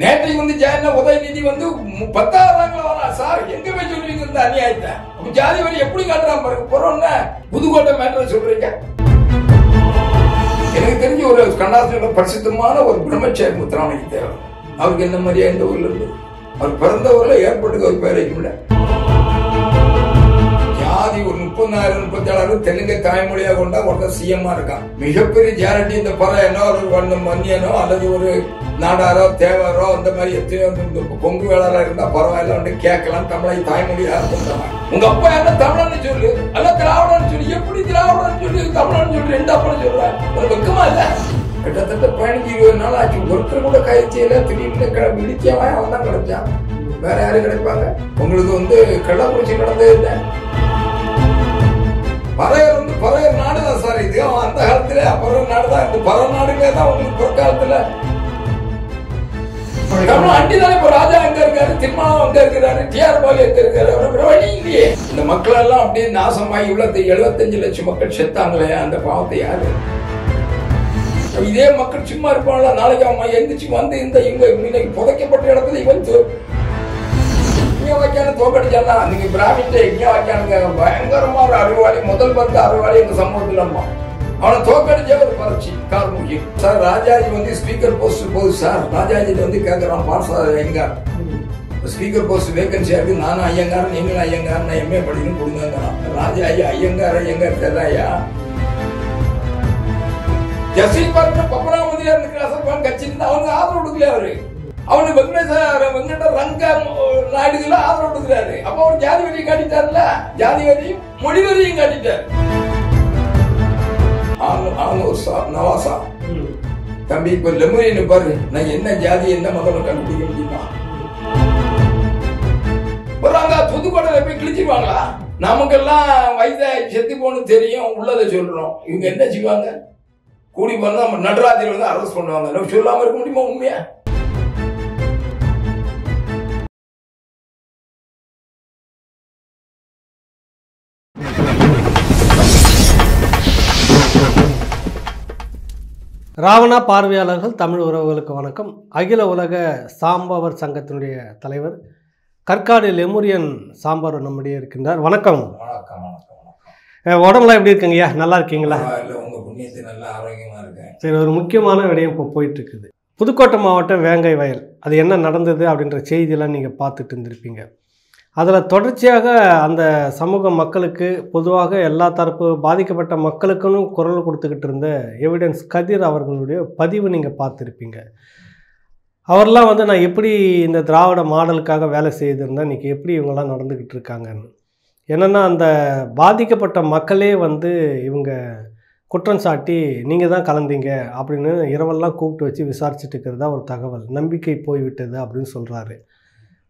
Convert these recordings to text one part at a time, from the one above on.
நேற்றைக்கு வந்து ஜெயன உதயநிதி வந்து பத்தாவது வரா. சார் எங்க போய் சொல்லுவீங்க இந்த அநியாயத்தை? அப்ப ஜாதி வரி எப்படி காட்டுறான் பாருங்க. புறம்னா புதுக்கோட்டை மேட்டர் சொல்றீங்க. எனக்கு தெரிஞ்ச ஒரு கண்ணாசியோட பரிசுத்தமான ஒரு பிரம்மச்சாரி முத்துராமலிங்க தேவை அவருக்கு என்ன மாதிரியா இந்த ஊர்ல இருந்து அவர் பிறந்த ஊர்ல ஏற்பட்டுக்கு ஒரு பேர் வைக்க முடியல முப்பத்தி ஒரு தெலுங்கு தாய்மொழியாக கொண்டா ஒருத்தர் சிஎம்மா இருக்கான். மிகப்பெரிய ஜாரண்டி இந்த பறையனோ ஒரு மன்னியனோ அல்லது ஒரு நாடாரோ தேவாரோ அந்த மாதிரி எத்தனையோ பொங்கு கொங்கு வேளாளா இருந்தா பரவாயில்ல வந்து கேட்கலாம் தமிழை தாய்மொழியா இருந்தாங்க உங்க அப்பா என்ன தமிழன்னு சொல்லு அல்ல திராவிடன்னு சொல்லி எப்படி திராவிடன்னு சொல்லி தமிழன்னு சொல்லி ரெண்டு அப்பா சொல்ற ஒரு வெக்கமா இல்ல? கிட்டத்தட்ட பதினஞ்சு இருபது நாள் ஆச்சு. ஒருத்தர் கூட கைச்சியில திடீர்னு கிட விழிச்சவன் அவன் தான் கிடைச்சான். வேற யாரும் கிடைப்பாங்க? உங்களுக்கு வந்து கள்ளக்குறிச்சி நடந்தது இல்லை பறையர் வந்து பறையர் நாடு தான் சார் இது. அந்த காலத்துல பறையர் நாடு தான் இந்த பறையர் நாடுகளே தான் உங்களுக்கு பிற்காலத்துல. அண்டிதானே இப்ப ராஜா எங்க இருக்காரு? திருமாவளவன் எங்க இருக்கிறாரு? டிஆர் பாலு எங்க இருக்காரு? அவர் வழி இல்லையே. இந்த மக்கள் எல்லாம் அப்படியே நாசமாகி இவ்வளவு எழுபத்தஞ்சு லட்சம் மக்கள் செத்தாங்களே அந்த பாவத்தை யாரு? இதே மக்கள் சும்மா இருப்பாங்களா? நாளைக்கு அவன் எந்திரிச்சு வந்து இந்த இவங்க புதைக்கப்பட்ட இடத்துல இவன் தோ- யஜ்ஞ வாக்கியான நீங்க பிராமிட்ட யஜ்ஞ வாக்கியானுங்க பயங்கரமா ஒரு அறிவாளி முதல் வந்த அறிவாளி எங்க சமூகத்துல அவனை தோக்கடிச்ச ஒரு பரட்சி கார்முகி சார் ராஜாஜி வந்து ஸ்பீக்கர் போஸ்ட் போகுது சார். ராஜாஜி வந்து கேட்கறான் பாசா எங்க? ஸ்பீக்கர் போஸ்ட் வேகன்சி இருக்கு. நானும் ஐயங்கார் நீங்களும் ஐயங்கார் நான் எம்ஏ படிக்கணும் கொடுங்கிறான் ராஜாஜி ஐயங்கார் ஐயங்கார் தெரியலையா? ஜஸ்டிஸ் பார்க்க பப்பராமதியார் இருக்கிற கட்சி இருந்து அவங்க ஆதரவு கொடுக்கல அவரு? அவனு வெங்கடேச வெங்கட ரங்க நாயுடுகள ஆதரவு கொடுக்குறாரு. அப்ப அவர் ஜாதி வரியும் காட்டிட்டார்ல? ஜாதி வரியும் மொழி வரியும் காட்டிட்டார். நவாசா. தம்பி இப்ப லெமுரின்னு பாரு. நான் என்ன ஜாதி என்ன மதம் கண்டுபிடிக்க முடியுமா? வர்றாங்க புதுக்கோட்டையில போய் கிழிச்சிருவாங்களா? நமக்கெல்லாம் வயசாகி செத்து போன்னு தெரியும் உள்ளதை சொல்றோம். இவங்க என்ன செய்வாங்க? கூடி போனா நம்ம நடராஜர் வந்து அரெஸ்ட் பண்ணுவாங்க. நம்ம சொல்லாம இருக்க முடியுமா உண்மையா? ராவணா பார்வையாளர்கள் தமிழ் உறவுகளுக்கு வணக்கம். அகில உலக சாம்பவர் சங்கத்தினுடைய தலைவர் கற்காடு லெமுரியன் சாம்பார் நம்முடைய இருக்கின்றார். வணக்கம். உடம்புலாம் எப்படி இருக்குங்கய்யா நல்லா இருக்கீங்களா? இல்ல உங்க புண்ணியத்தை நல்லா ஆரோக்கியமா இருக்கேன். சரி ஒரு முக்கியமான விடயம் இப்போ போயிட்டு இருக்குது புதுக்கோட்டை மாவட்டம் வேங்கை வயல். அது என்ன நடந்தது அப்படின்ற செய்தியெல்லாம் நீங்கள் பார்த்துட்டு இருந்திருப்பீங்க. அதில் தொடர்ச்சியாக அந்த சமூக மக்களுக்கு பொதுவாக எல்லா தரப்பு பாதிக்கப்பட்ட மக்களுக்குன்னு குரல் கொடுத்துக்கிட்டு இருந்த எவிடன்ஸ் கதிர் அவர்களுடைய பதிவு நீங்கள் பார்த்துருப்பீங்க. அவர்லாம் வந்து நான் எப்படி இந்த திராவிட மாடலுக்காக வேலை செய்திருந்தேன்? இன்றைக்கி எப்படி இவங்கெல்லாம் நடந்துக்கிட்டு இருக்காங்கன்னு? என்னென்னா அந்த பாதிக்கப்பட்ட மக்களே வந்து இவங்க குற்றம் சாட்டி நீங்கள் தான் கலந்தீங்க அப்படின்னு இரவெல்லாம் கூப்பிட்டு வச்சு விசாரிச்சுட்டு இருக்கிறதா ஒரு தகவல். நம்பிக்கை போய்விட்டது அப்படின்னு சொல்கிறாரு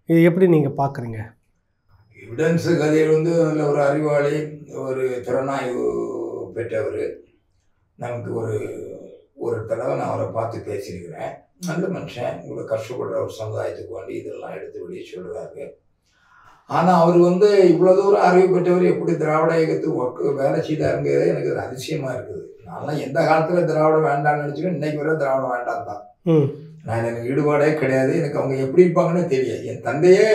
இது எப்படி நீங்கள் பார்க்குறீங்க? எவிடன்ஸ் கதையில் வந்து அதில் ஒரு அறிவாளி ஒரு திறனாய்வு பெற்றவர். நமக்கு ஒரு ஒரு தடவை நான் அவரை பார்த்து பேசியிருக்கிறேன். நல்ல மனுஷன். இவ்வளோ கஷ்டப்படுற ஒரு சமுதாயத்துக்கு வேண்டி இதெல்லாம் எடுத்து வெளியே சொல்லுவாரு. ஆனால் அவர் வந்து இவ்வளோ தூரம் அறிவு பெற்றவர் எப்படி திராவிட இயக்கத்துக்கு ஒர்க்கு வேலை செய்தாருங்கிறது எனக்கு ஒரு அதிசயமாக இருக்குது. நான்லாம் எந்த காலத்தில் திராவிடம் வேண்டாம்னு நினச்சிக்கோ இன்னைக்கு வரை திராவிடம் வேண்டாம் தான் நான் எனக்கு ஈடுபாடே கிடையாது. எனக்கு அவங்க எப்படி இருப்பாங்கன்னு தெரியாது என் தந்தையே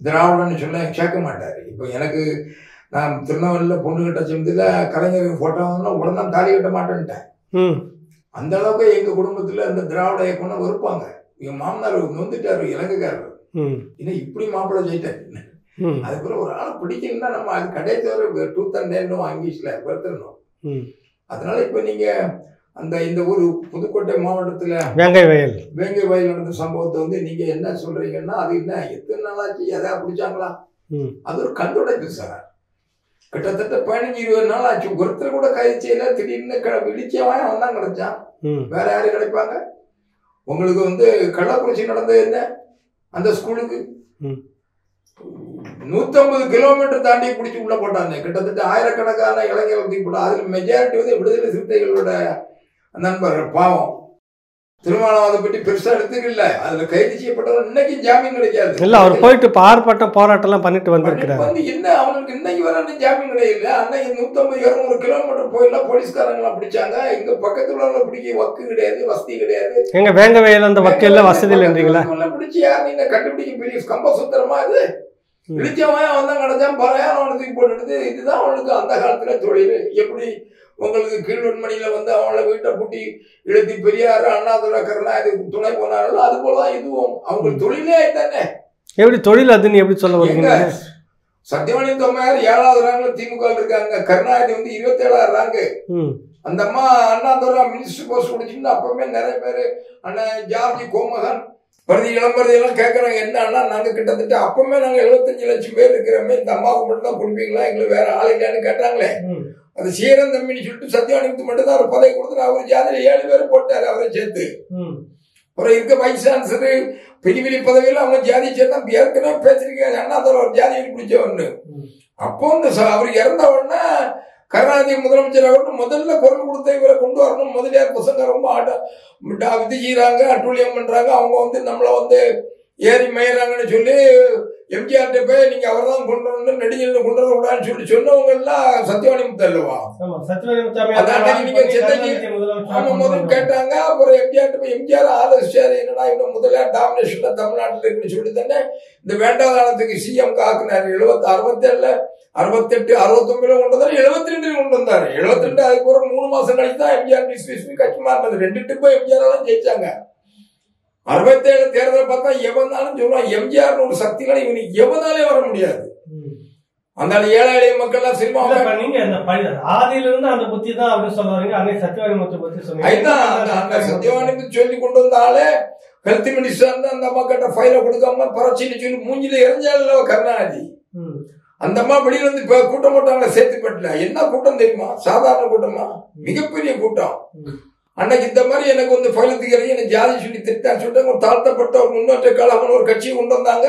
திராவிடன்னு சொல்ல கேட்க மாட்டார். இப்போ எனக்கு நான் திருநெல்வேலியில் பொண்ணு கட்ட சமயத்தில் கலைஞர் ஃபோட்டோ உடனே தாலி கட்ட மாட்டேன்ட்டேன். அந்த அளவுக்கு எங்கள் குடும்பத்தில் அந்த திராவிட இயக்கம்னா வெறுப்பாங்க. என் மாமனார் நொந்துட்டார் இலங்கைக்காரர். இன்னும் இப்படி மாப்பிள்ளை செய்யிட்டார்? ம். அதுக்கப்புறம் ஒரு ஆள் பிடிக்கணும்னா நம்ம அது கடைசி டூத் அண்ட் டேன்னும் இங்கிலீஷில் வருத்தணும் அதனால இப்போ நீங்கள் அந்த இந்த ஊர் புதுக்கோட்டை மாவட்டத்தில் வேங்கை வயல். வேங்கை வயல் நடந்த சம்பவத்தை வந்து நீங்க என்ன சொல்றீங்கன்னா அது என்ன எத்தனை நாளாச்சு எதா பிடிச்சாங்களா? அது ஒரு கண்டுடைப்பு சார் கிட்டத்தட்ட பதினஞ்சு இருபது நாள் ஆச்சு. ஒருத்தர் கூட கைது செய்யல திடீர்னு க விழிச்சவன் அவன் தான் கிடைச்சான். வேற யாரு கிடைப்பாங்க? உங்களுக்கு வந்து கள்ளக்குறிச்சி நடந்தது என்ன? அந்த ஸ்கூலுக்கு? ம். நூத்தம்பது கிலோமீட்டர் தாண்டி பிடிச்சி உள்ள போட்டாங்க. கிட்டத்தட்ட ஆயிரக்கணக்கான இளைஞர்கள் தூக்கி போட்டா அதுல மெஜாரிட்டி வந்து விடுதலை சிறுத்தைகளோட நண்பர்கள் பாவம். திருமணம் அதை பற்றி பெருசா எடுத்துக்கல. அதுல கைது செய்யப்பட்டவன் இன்னைக்கும் ஜாமீன் கிடைக்காது. இல்லை அவர் போயிட்டு ஆர்ப்பாட்டம் போராட்டம்லாம் பண்ணிட்டு வந்திருக்கிறாரு. வந்து என்ன அவனுக்கு இன்னைக்கு வர ஜாமீன் கிடையாது அன்னைக்கு நூத்தம்பது இருநூறு கிலோமீட்டர் போயெல்லாம் போலீஸ்காரங்களாம் பிடிச்சாங்க. இங்க பக்கத்துல உள்ள பிடிக்க வக்கு கிடையாது வசதி கிடையாது. எங்க வேங்க வயல் அந்த வக்கையில் வசதி இல்லைன்றீங்களா? பிடிச்சி யார் நீங்க கண்டுபிடிக்க பெரிய கம்ப சுத்திரமா இது. இடிச்சவன் அவன் தான் கிடைச்சான் பறையான் அவனை தூக்கி போட்டுடுது. இதுதான் அவனுக்கு அந்த காலத்துல தொழில். எப்படி உங்களுக்கு கீழ்வன்மணியில வந்து அவங்கள வீட்டை பூட்டி இழுத்தி பெரியார் அண்ணாதுரை கருணாநிதி துணை போனார்களோ அது போலதான் இதுவும். அவங்க தொழிலே தானே எப்படி தொழில் அதுன்னு எப்படி சொல்ல வரீங்க சத்தியமணி தொம்மையார் ஏழாவது ரேங்க்ல திமுக இருக்காங்க. கருணாநிதி வந்து இருபத்தி ஏழாவது ரேங்க் அந்த அம்மா அண்ணாதுரை மினிஸ்டர் போஸ்ட் முடிச்சுன்னு அப்பவுமே நிறைய பேர் அண்ணன் ஜார்ஜி கோமகன் பிரதி இளம்பரதி எல்லாம் கேட்கறாங்க என்ன அண்ணா நாங்க கிட்டத்தட்ட அப்பவுமே நாங்க எழுபத்தஞ்சு லட்சம் பேர் இருக்கிறோமே இந்த அம்மாவுக்கு மட்டும் தான் கொடுப்பீங்களா? எங்களுக்கு வேற ஆள் இல்லைன்னு கேட்டாங்களே. அது சீரன் தம்பின்னு சொல்லிட்டு சத்தியானிக்கு மட்டும் தான் ஒரு பதவி கொடுத்துட்டு அவர் ஜாதியில ஏழு பேர் போட்டாரு அவரை சேர்த்து. அப்புறம் இருக்க வைஸ் சான்சலர் பெரிய பெரிய பதவியில் அவங்க ஜாதி சேர்த்தா ஏற்கனவே பேசிருக்காங்க அண்ணாதுரை ஒரு ஜாதியை பிடிச்சவன்னு. அப்போ இந்த அவர் இறந்த உடனே கருணாநிதி முதலமைச்சர் ஆகட்டும் முதல்ல குரல் கொடுத்த இவரை கொண்டு வரணும். முதலியார் பசங்க ரொம்ப ஆட்ட இது செய்யறாங்க அட்டூழியம் பண்றாங்க. அவங்க வந்து நம்மள வந்து ஏறி மேயறாங்கன்னு சொல்லி எம்ஜிஆர்ட்ட போய் நீங்க அவர் தான் கொண்டு வரணும் நெடுஞ்சல் கொண்டு வர கூடாதுன்னு சொல்லி சொன்னவங்க எல்லாம் சத்தியவாணி சென்னைக்கு ஆமா முதல்ல கேட்டாங்க அப்புறம் எம்ஜிஆர் போய் எம்ஜிஆர் ஆலோசிச்சாரு என்னடா இவன் முதல்ல டாமினேஷன்ல தமிழ்நாட்டில் இருக்குன்னு சொல்லி தானே இந்த வேண்டாதானத்துக்கு சிஎம் காக்குனாரு எழுபத்தி அறுபத்தேழுல அறுபத்தெட்டு அறுபத்தொன்பதுல கொண்டு வந்தாரு எழுபத்தி ரெண்டுல கொண்டு வந்தாரு. எழுபத்தி ரெண்டு அதுக்கப்புறம் மூணு மாசம் கழிச்சு தான் எம்ஜிஆர் கட்சி மாறினது. ரெண்டு டிப்போ எம்ஜிஆர் எல்லாம் ஜெயிச்சாங்க. அறுபத்தேழு தேர்தல் பார்த்தா எவனாலும் சொல்லுவான் எம்ஜிஆர் ஒரு சக்திகளை இவனுக்கு எவனாலே வர முடியாது. அந்த ஏழை எளிய மக்கள் எல்லாம் சினிமா நீங்க அந்த ஆதியில இருந்து அந்த புத்தி தான் அப்படின்னு சொல்ல வரீங்க அன்னை சத்யவாணி பத்தி அந்த- அந்த சத்யவாணிக்கு சொல்லி கொண்டு வந்தாலே ஹெல்த் மினிஸ்டர் அந்த அம்மா கிட்ட ஃபைல கொடுக்காம பரச்சின்னு சொல்லி மூஞ்சில எரிஞ்சால கருணாநிதி. அந்த அம்மா வெளியில வந்து இப்ப கூட்டம் போட்டாங்களே சேர்த்துப்பட்டுல என்ன கூட்டம் தெரியுமா? சாதாரண கூட்டமா? மிகப்பெரிய கூட்டம். அன்னைக்கு இந்த மாதிரி எனக்கு வந்து ஃபைல் தூக்கிறது எனக்கு ஜாதி சொல்லி திட்டான்னு சொல்லிட்டு ஒரு தாழ்த்தப்பட்ட ஒரு முன்னேற்ற கழகம்னு ஒரு கட்சியை கொண்டு வந்தாங்க.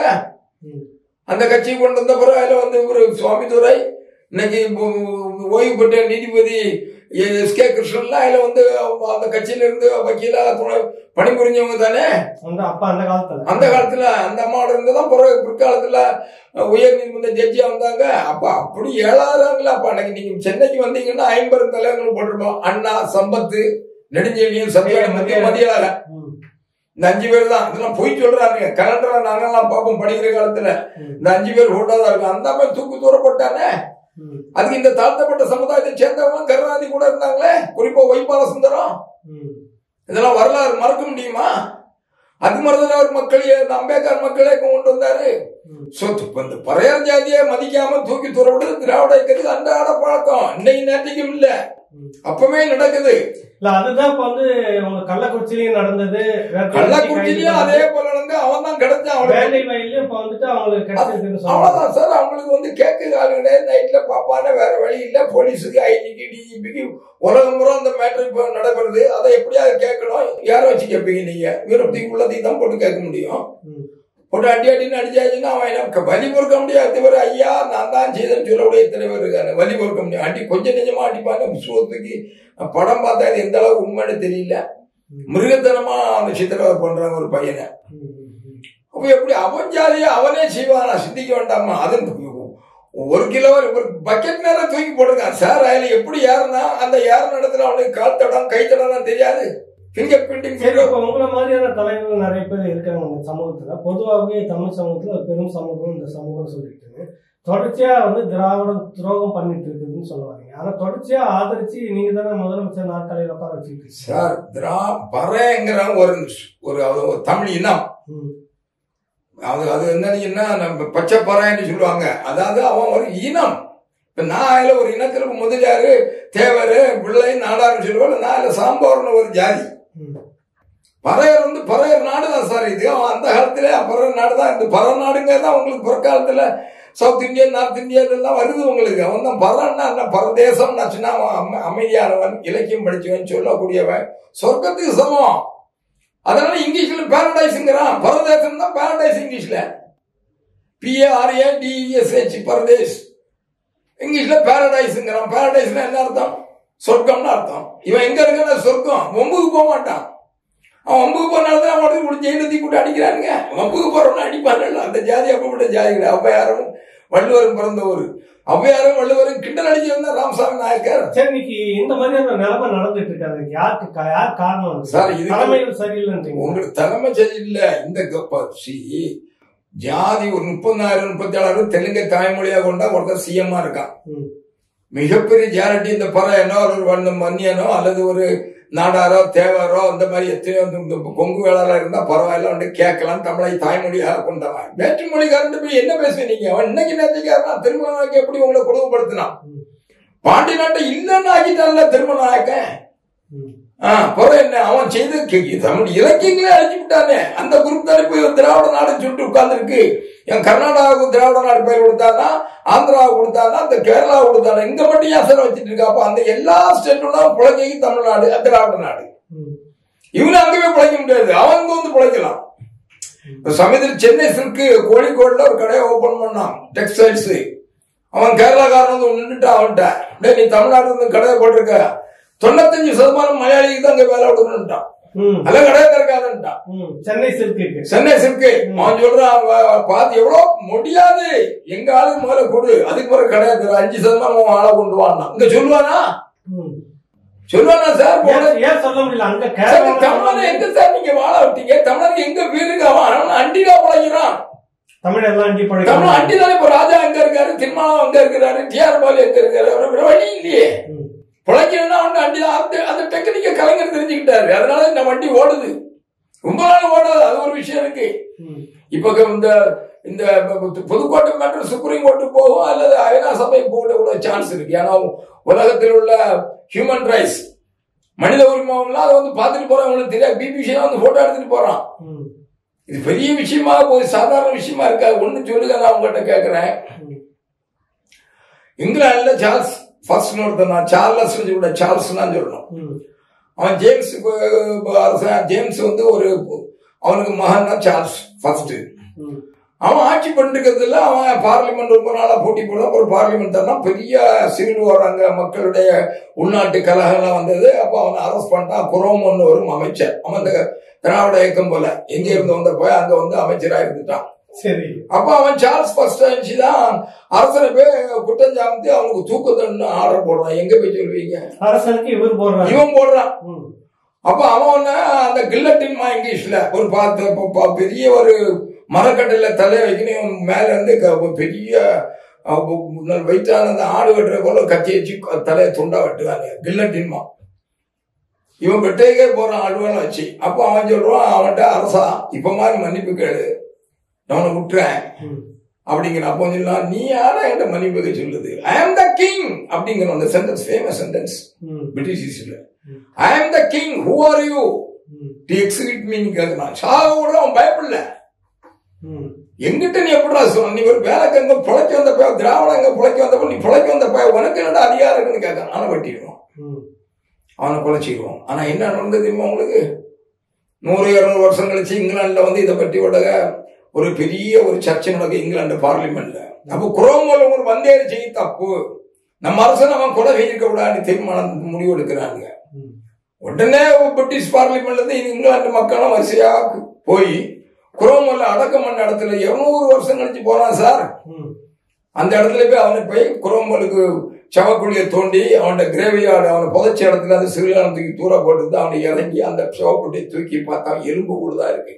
அந்த கட்சியை கொண்டு வந்த பிறகு அதுல வந்து ஒரு சுவாமிதுரை இன்னைக்கு ஓய்வு பெற்ற நீதிபதி எஸ். கே. கிருஷ்ணன்லாம் அதுல வந்து அந்த கட்சியில இருந்து வக்கீலா துணை பணிபுரிஞ்சவங்க தானே? அந்த அப்பா அந்த காலத்துல. அந்த காலத்துல அந்த அம்மாவோட இருந்துதான் பிறகு பிற்காலத்துல உயர் நீதிமன்ற ஜட்ஜியா வந்தாங்க அப்ப அப்படி ஏழாயிரங்களா அப்ப அன்னைக்கு நீங்க சென்னைக்கு வந்தீங்கன்னா ஐம்பது தலைவர்கள் போட்டிருப்போம் அண்ணா சம்பத்து நெடுஞ்செழியன் சத்யானி மத்திய மதியால. இந்த அஞ்சு பேர் தான் இதெல்லாம் பொய் சொல்றாங்க கலண்டரா நாங்கெல்லாம் பார்ப்போம் படிக்கிற காலத்துல. இந்த அஞ்சு பேர் போட்டா தான் இருக்கும் அந்த மாதிரி தூக்கு தூரப்பட்டானே. அதுக்கு இந்த தாழ்த்தப்பட்ட சமுதாயத்தை சேர்ந்தவங்க கருணாநிதி கூட இருந்தாங்களே குறிப்பா ஒய்பால சுந்தரம். இதெல்லாம் வரலாறு மறக்க முடியுமா அது மாதிரிதான் அவர் மக்கள் இந்த அம்பேத்கர் மக்களே கொண்டு வந்தாரு. சொத்து இந்த பறையர் ஜாதியை மதிக்காம தூக்கி தூரவிடுறது திராவிட இயக்கத்துக்கு அன்றாட பழக்கம். இன்னைக்கு நேற்றுக்கும் இல்ல. அப்பவே நடக்குது. இல்ல அதுதான் இப்ப வந்து உங்க கள்ளக்குறிச்சிலையும் நடந்தது. கள்ளக்குறிச்சிலயும் அதே போல வந்து அவன் தான் கிடைச்சான் அவனுக்கு அவ்வளவுதான் சார். அவங்களுக்கு வந்து கேட்க ஆளு கிடையாது நைட்ல பாப்பான வேற வழி இல்ல. போலீஸுக்கு ஐடிக்கு டிஜிபிக்கு உலகம் பூரா அந்த மேட்ரு இப்போ நடைபெறுது. அதை எப்படியாவது கேட்கணும். யாரை வச்சு கேட்பீங்க நீங்க? விருப்பத்துக்கு உள்ளதையும் தான் போட்டு கேட்க முடியும். போட்டு அடி அடின்னு அடிச்சாச்சுன்னா அவன் வலி பொறுக்க முடியாது. இவர் ஐயா நான் தான் செய்தேன்னு சொல்லக்கூடிய தலைவர் இருக்காரு. வலி பொறுக்க முடியும் அடி கொஞ்சம் நிஜமா அடிப்பாங்க. சோத்துக்கு படம் பார்த்தா இது எந்த அளவுக்கு உண்மைன்னு தெரியல. மிருகத்தனமா அந்த சித்திரவதை பண்றாங்க ஒரு பையனை. அப்ப எப்படி அவன் ஜாலியா அவனே செய்வானா? சிந்திக்க வேண்டாமா? அது ஒரு கிலோ ஒரு பக்கெட் நேரம் தூக்கி போட்டிருக்கான். சார் அதுல எப்படி ஏறினா அந்த ஏற இடத்துல அவனுக்கு கால் தடம் கை தடம் தெரியாது. ஃபிங்கர் பிரிண்டிங் சரி இப்ப உங்களை மாதிரியான தலைவர்கள் நிறைய பேர் இருக்காங்க இந்த சமூகத்துல. பொதுவாகவே தமிழ் சமூகத்துல பெரும் சமூகம் இந்த சமூகம் சொல்லிட்டு தொடர்ச்சியா வந்து திராவிடம் துரோகம் பண்ணிட்டு இருக்குதுன்னு சொல்ல வரீங்க ஆனா தொடர்ச்சியா ஆதரிச்சு நீங்க தானே முதலமைச்சர் நாற்காலியில் உட்கார வச்சுட்டு. சார் திரா பறைங்கிற ஒரு ஒரு தமிழ் இனம். அது அது என்னன்னா நம்ம பச்சை பறைன்னு சொல்லுவாங்க. அதாவது அவன் ஒரு இனம். இப்ப நான் அதுல ஒரு இனத்துல முதலியாரு தேவர் பிள்ளை நாடாருன்னு சொல்லுவாங்க நான் அதுல சாம்பார்னு ஒரு ஜாதி. பறையர் வந்து பறையர் நாடு தான் சார் இது. அவன் அந்த காலத்தில் பறையர் நாடு தான் இந்த பற நாடுங்க தான் உங்களுக்கு பிற்காலத்துல சவுத் இந்தியன் நார்த் இந்தியன் எல்லாம் வருது உங்களுக்கு. அவன் தான் பரன்னா என்ன? பரதேசம் நச்சுன்னா அவன் அமைதியானவன் இலக்கியம் படிச்சவன் சொல்லக்கூடியவன். சொர்க்கத்துக்கு சமம். அதனால இங்கிலீஷ்ல பேரடைஸுங்கிறான் பரதேசம் தான் பேரடைஸ் இங்கிலீஷ்ல. பிஏஆர்ஏ டிஇஎஸ்ஹெச் பரதேஷ். இங்கிலீஷ்ல பேரடைஸுங்கிறான் பேரடைஸ்னா என்ன அர்த்தம்? சொர்க்கம்னு அர்த்தம். இவன் எங்க இருக்கான சொர்க்கம். ஒம்புக்கு போக மாட்டான். அவன் வம்புக்கு போனால்தான் அவன் உடனே கூட ஜெயிலத்தி போட்டு அடிக்கிறானுங்க. வம்புக்கு போறவன அடிப்பாங்கல்ல அந்த ஜாதி அப்பப்பட்ட ஜாதி கிடையாது ஔவையாரும் வள்ளுவரும் பிறந்தவர். ஔவையாரும் வள்ளுவரும் கிண்டல் அடிச்சவன் ராமசாமி நாயக்கர். சரி இன்னைக்கு இந்த மாதிரியான நிலைமை நடந்துட்டு இருக்காது யாருக்கு யார் காரணம்? சார் இது தலைமைகள் சரியில்லைன்றீங்க. உங்களுக்கு தலைமை சரியில்லை. இந்த சி ஜாதி ஒரு முப்பதாயிரம் முப்பத்தி ஏழாயிரம் தெலுங்கு தாய்மொழியா கொண்டா ஒருத்தர் சிஎம்மா இருக்கான். மிகப்பெரிய ஜாரட்டி இந்த பறையனோ ஒரு வந்த மன்னியனோ அல்லது ஒரு நாடாரோ தேவாரோ அந்த மாதிரி எத்தனையோ கொங்கு வேளாளர் இருந்தா பரவாயில்ல வந்து கேட்கலாம் தமிழை தாய்மொழியாக கொண்டவன். வேற்று மொழிக்காரன் போய் என்ன பேசுவீங்க அவன் இன்னைக்கு நேரத்துக்காரன்? திருமணம் எப்படி உங்களை கொடுமைப்படுத்தினான் ம். பாண்டி நாட்டை இல்லைன்னு ஆக்கிட்டான்ல திருமணம் நாயக்கன் பிறகு என்ன அவன் செய்த தமிழ் இலக்கியங்களே அழிச்சு விட்டானே. அந்த குரூப் தானே போய் திராவிட நாடு சொல்லிட்டு உட்கார்ந்துருக்கு. என் கர்நாடகாவுக்கு திராவிட நாடு பேர் கொடுத்தானா ஆந்திராவுக்கு கொடுத்தானா இந்த கேரளா கொடுத்தானா இங்க மட்டும் சார் வச்சுட்டு இருக்கா? அப்ப அந்த எல்லா ஸ்டேட்டும் பிழைக்கி தமிழ்நாடு திராவிட நாடு. இவனு அங்கவே பிழைக்க முடியாது அவன் இங்க வந்து பிழைக்கலாம். சமயத்தில் சென்னை சில்க்கு கோழிக்கோடுல ஒரு கடையை ஓபன் பண்ணான் டெக்ஸ்டைல்ஸ். அவன் கேரளாக்காரன் வந்து நின்றுட்டு அவன்கிட்ட. நீ தமிழ்நாட்டுல இருந்து கடையை போட்டிருக்க. தொண்ணூத்தஞ்சு சதமானம் மலையாளிக்கு தான் அங்க வேலை விடணும்ட்டான் ம். அதெல்லாம் கிடையாது இருக்காதுன்ட்டான். சென்னை சில்க் இருக்கு சென்னை சில்க்கு அவன் சொல்றான் பார்த்து எவ்வளவு முடியாது. எங்க ஆளு முதல்ல கொடு. அதுக்கு பிறகு கிடையாது அஞ்சு சதமானம் ஆளை கொண்டு வான்னா இங்க சொல்லுவானா. சொல்லுவானா சார் ஏன் சொல்ல முடியல? அங்க கேரளா எங்க சார் நீங்க வாழ விட்டீங்க? தமிழனுக்கு எங்க வீருக்கு அவன் அண்டிடா பழகிறான். தமிழ் எல்லாம் அண்டி தமிழ் பழக்கம் அண்டிதானே. இப்ப ராஜா எங்க இருக்காரு திருமாவளவன் எங்க இருக்காரு டிஆர் பாலு எங்க இருக்காரு வழி இல்லையே. பிழைக்கணும்னா அவன் அண்டிதா அந்த அந்த டெக்னிக்க கலைஞர் தெரிஞ்சுக்கிட்டாரு. அதனால இந்த வண்டி ஓடுது. ரொம்ப நாள் ஓடாது. அது ஒரு விஷயம் இருக்கு. இப்ப இந்த இந்த புதுக்கோட்டை மேட்டர் சுப்ரீம் கோர்ட்டு போகும் அல்லது ஐநா சபை போக கூட சான்ஸ் இருக்கு. ஏன்னா உலகத்தில் உள்ள ஹியூமன் ரைட்ஸ் மனித உரிமைலாம் அதை வந்து பார்த்துட்டு போறவங்களுக்கு தெரியாது. பிபிசி வந்து போட்டோ எடுத்துட்டு போறான். இது பெரிய விஷயமா போய் சாதாரண விஷயமா இருக்காது. ஒண்ணு சொல்லுங்க நான் உங்ககிட்ட கேட்கிறேன். இங்கிலாந்துல சார்ல்ஸ் ஃபர்ஸ்ட் ஒருத்தன் நான் சார்லஸ் கூட சார்ல்ஸ் தான் சொல்லணும். அவன் ஜேம்ஸ் ஜேம்ஸ் வந்து ஒரு அவனுக்கு மகன் தான் சார்ல்ஸ் ஃபர்ஸ்ட். அவன் ஆட்சி பண்ணிருக்கிறதுல அவன் பார்லிமெண்ட் ரொம்ப நாளா போட்டி போட ஒரு பார்லிமெண்ட் தான் பெரிய சிவில் வராங்க மக்களுடைய உள்நாட்டு கலகம்லாம் வந்தது. அப்ப அவனை அரெஸ்ட் பண்ணிட்டான் குரோமன்னு ஒரு அமைச்சர். அவன் இந்த திராவிட இயக்கம் போல. எங்க இருந்து வந்த போய் அங்க வந்து அமைச்சரா இருந்துட்டான். சரி. அப்ப அவன் சார்ல்ஸ் ஃபர்ஸ்ட் ஆயிடுச்சு தான் அரசனை போய் குற்றம் சாமித்து அவனுக்கு தூக்கு தண்டனை ஆர்டர் போடுறான். எங்க போய் சொல்லுவீங்க அரசனுக்கு இவர் போடுறாரு. இவன் போடுறான். அப்ப அவன் அந்த கில்லட்டின்மா இங்கிலீஷ்ல ஒரு பார்த்து பெரிய ஒரு மரக்கட்டையில தலையை வைக்கணும். இவன் மேல இருந்து பெரிய வெயிட்டான அந்த ஆடு வெட்டுற போல கத்தி வச்சு தலையை துண்டா வெட்டுவாங்க கில்லட்டின்மா இவன் வெட்டைக்கே போறான் அலுவலம் வச்சு. அப்ப அவன் சொல்றான் அவன்கிட்ட அரசா இப்ப மாதிரி மன்னிப்பு கேளு. உன்னை விட்டுறேன். அப்படிங்கிற அப்போ சொல்லலாம் நீ யாரா என்கிட்ட மன்னிப்பு கேட்க சொல்லுது. ஐ ஆம் த கிங் அப்படிங்கிற அந்த sentence famous sentence. British ஹிஸ்டரியில் I am the king who are you. To execute me. கேட்கறான் சாக கூட அவன் பயப்படல. எங்கிட்ட நீ எப்படிடா சொன்ன நீ ஒரு வேலைக்கு அங்க பிழைக்க வந்த பய திராவிட அங்க பிழைக்க வந்தப்ப நீ பிழைக்க வந்த பய உனக்கு என்னடா அதிகாரம் இருக்குன்னு கேட்கறான் அவனை வெட்டிடுவோம். அவனை குலைச்சிடுவோம் ஆனா என்ன நடந்தது உங்களுக்கு? நூறு இருநூறு வருஷம் கழிச்சு இங்கிலாந்துல வந்து இதை பற்றி உலக ஒரு பெரிய ஒரு சர்ச்சை நடக்கும் இங்கிலாந்து பார்லிமெண்ட்ல அப்ப குரோமோல ஒரு வந்தேறு செய்ய தப்பு. நம்ம அரசன் அவன் கொலை செய்திருக்க கூடாதுன்னு தீர்மானம் முடிவு எடுக்கிறாங்க. உடனே பிரிட்டிஷ் பார்லிமெண்ட்ல இருந்து இங்கிலாந்து மக்களும் வரிசையா போய் குரோமோல அடக்கம் பண்ண இடத்துல இருநூறு வருஷம் கழிச்சு போறான் சார். அந்த இடத்துல போய் அவனை போய் குரோமலுக்கு சவக்குழியை தோண்டி அவனோட கிரேவியார்டு அவனை புதைச்ச இடத்துல அந்த சிறுகாலத்துக்கு தூர போட்டு அவனை இறங்கி அந்த சவக்குட்டியை தூக்கி பார்த்தா எலும்பு கூடுதா இருக்கு.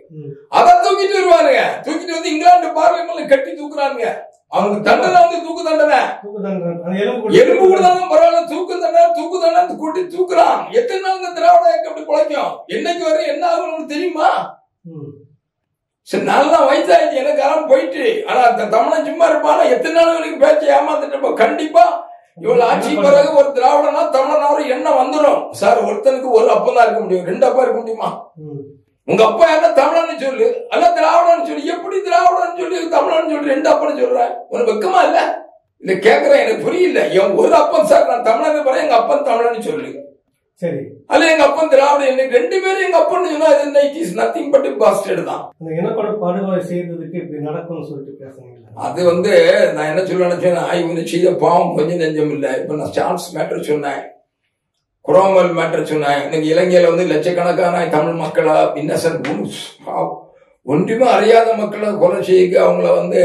அதை தூக்கிட்டு வருவானுங்க. தூக்கிட்டு வந்து இங்கிலாந்து பார்லிமெண்ட்ல கட்டி தூக்குறானுங்க. அவனுக்கு தண்டனை வந்து தூக்கு தண்டனை. தூக்கு எலும்பு கூடாதான் பரவாயில்ல தூக்கு தண்டனை தூக்கு தண்டனை கூட்டி தூக்குறான். எத்தனை நாள் இந்த திராவிட இயக்கம் அப்படி பிழைக்கும்? என்னைக்கு வரை என்ன ஆகும்னு தெரியுமா. சரி நல்லா வயசாயிடுச்சு எனக்கு காலம் போயிட்டு. ஆனா அந்த தமிழன் சும்மா இருப்பானா? எத்தனை நாள் வரைக்கும் பேச்சை ஏமாந்துட்டு கண்டிப்பா இவ்வளவு ஆட்சி பிறகு ஒரு திராவிடனா தமிழனா ஒரு எண்ணம் வந்துடும் சார் ஒருத்தனுக்கு ஒரு அப்பம் தான் இருக்க முடியும். ரெண்டு அப்பா இருக்க முடியுமா. உங்க அப்பா என்ன தமிழன்னு சொல்லு. அல்ல திராவிடன்னு சொல்லு. எப்படி திராவிடன்னு சொல்லி? தமிழன்னு சொல்லி. ரெண்டு அப்பன்னு சொல்றேன் உனக்கு வெக்கமா இல்ல? இல்ல கேக்குறேன். எனக்கு புரியல. என் ஒரு அப்பன் சார் நான் தமிழன் போறேன் எங்க அப்பன் தமிழன்னு சொல்லு. சரி. அல்ல எங்க அப்பன் திராவிடம் எனக்கு ரெண்டு பேரும் எங்க அப்பன்னு சொன்னா இது நத்திங் பட் பாஸ்டட் தான். அந்த இனப்பட படுகொலை செய்ததுக்கு இப்படி நடக்கும்னு சொல்லிட்டு பேசுறீங்களா அது வந்து நான் என்ன சொல்ல நினைச்சேன் இவங்க செய்த பாவம் கொஞ்சம் நெஞ்சம் இல்லை. இப்போ நான் சார்ஸ் மேட்டர் சொன்னேன். குரோமல் மேட்டர் சொன்னேன். இன்னைக்கு இலங்கையில் வந்து லட்சக்கணக்கான தமிழ் மக்களா இன்னசென்ட் ஒன்றுமே அறியாத மக்களை கொலை செய்ய அவங்கள வந்து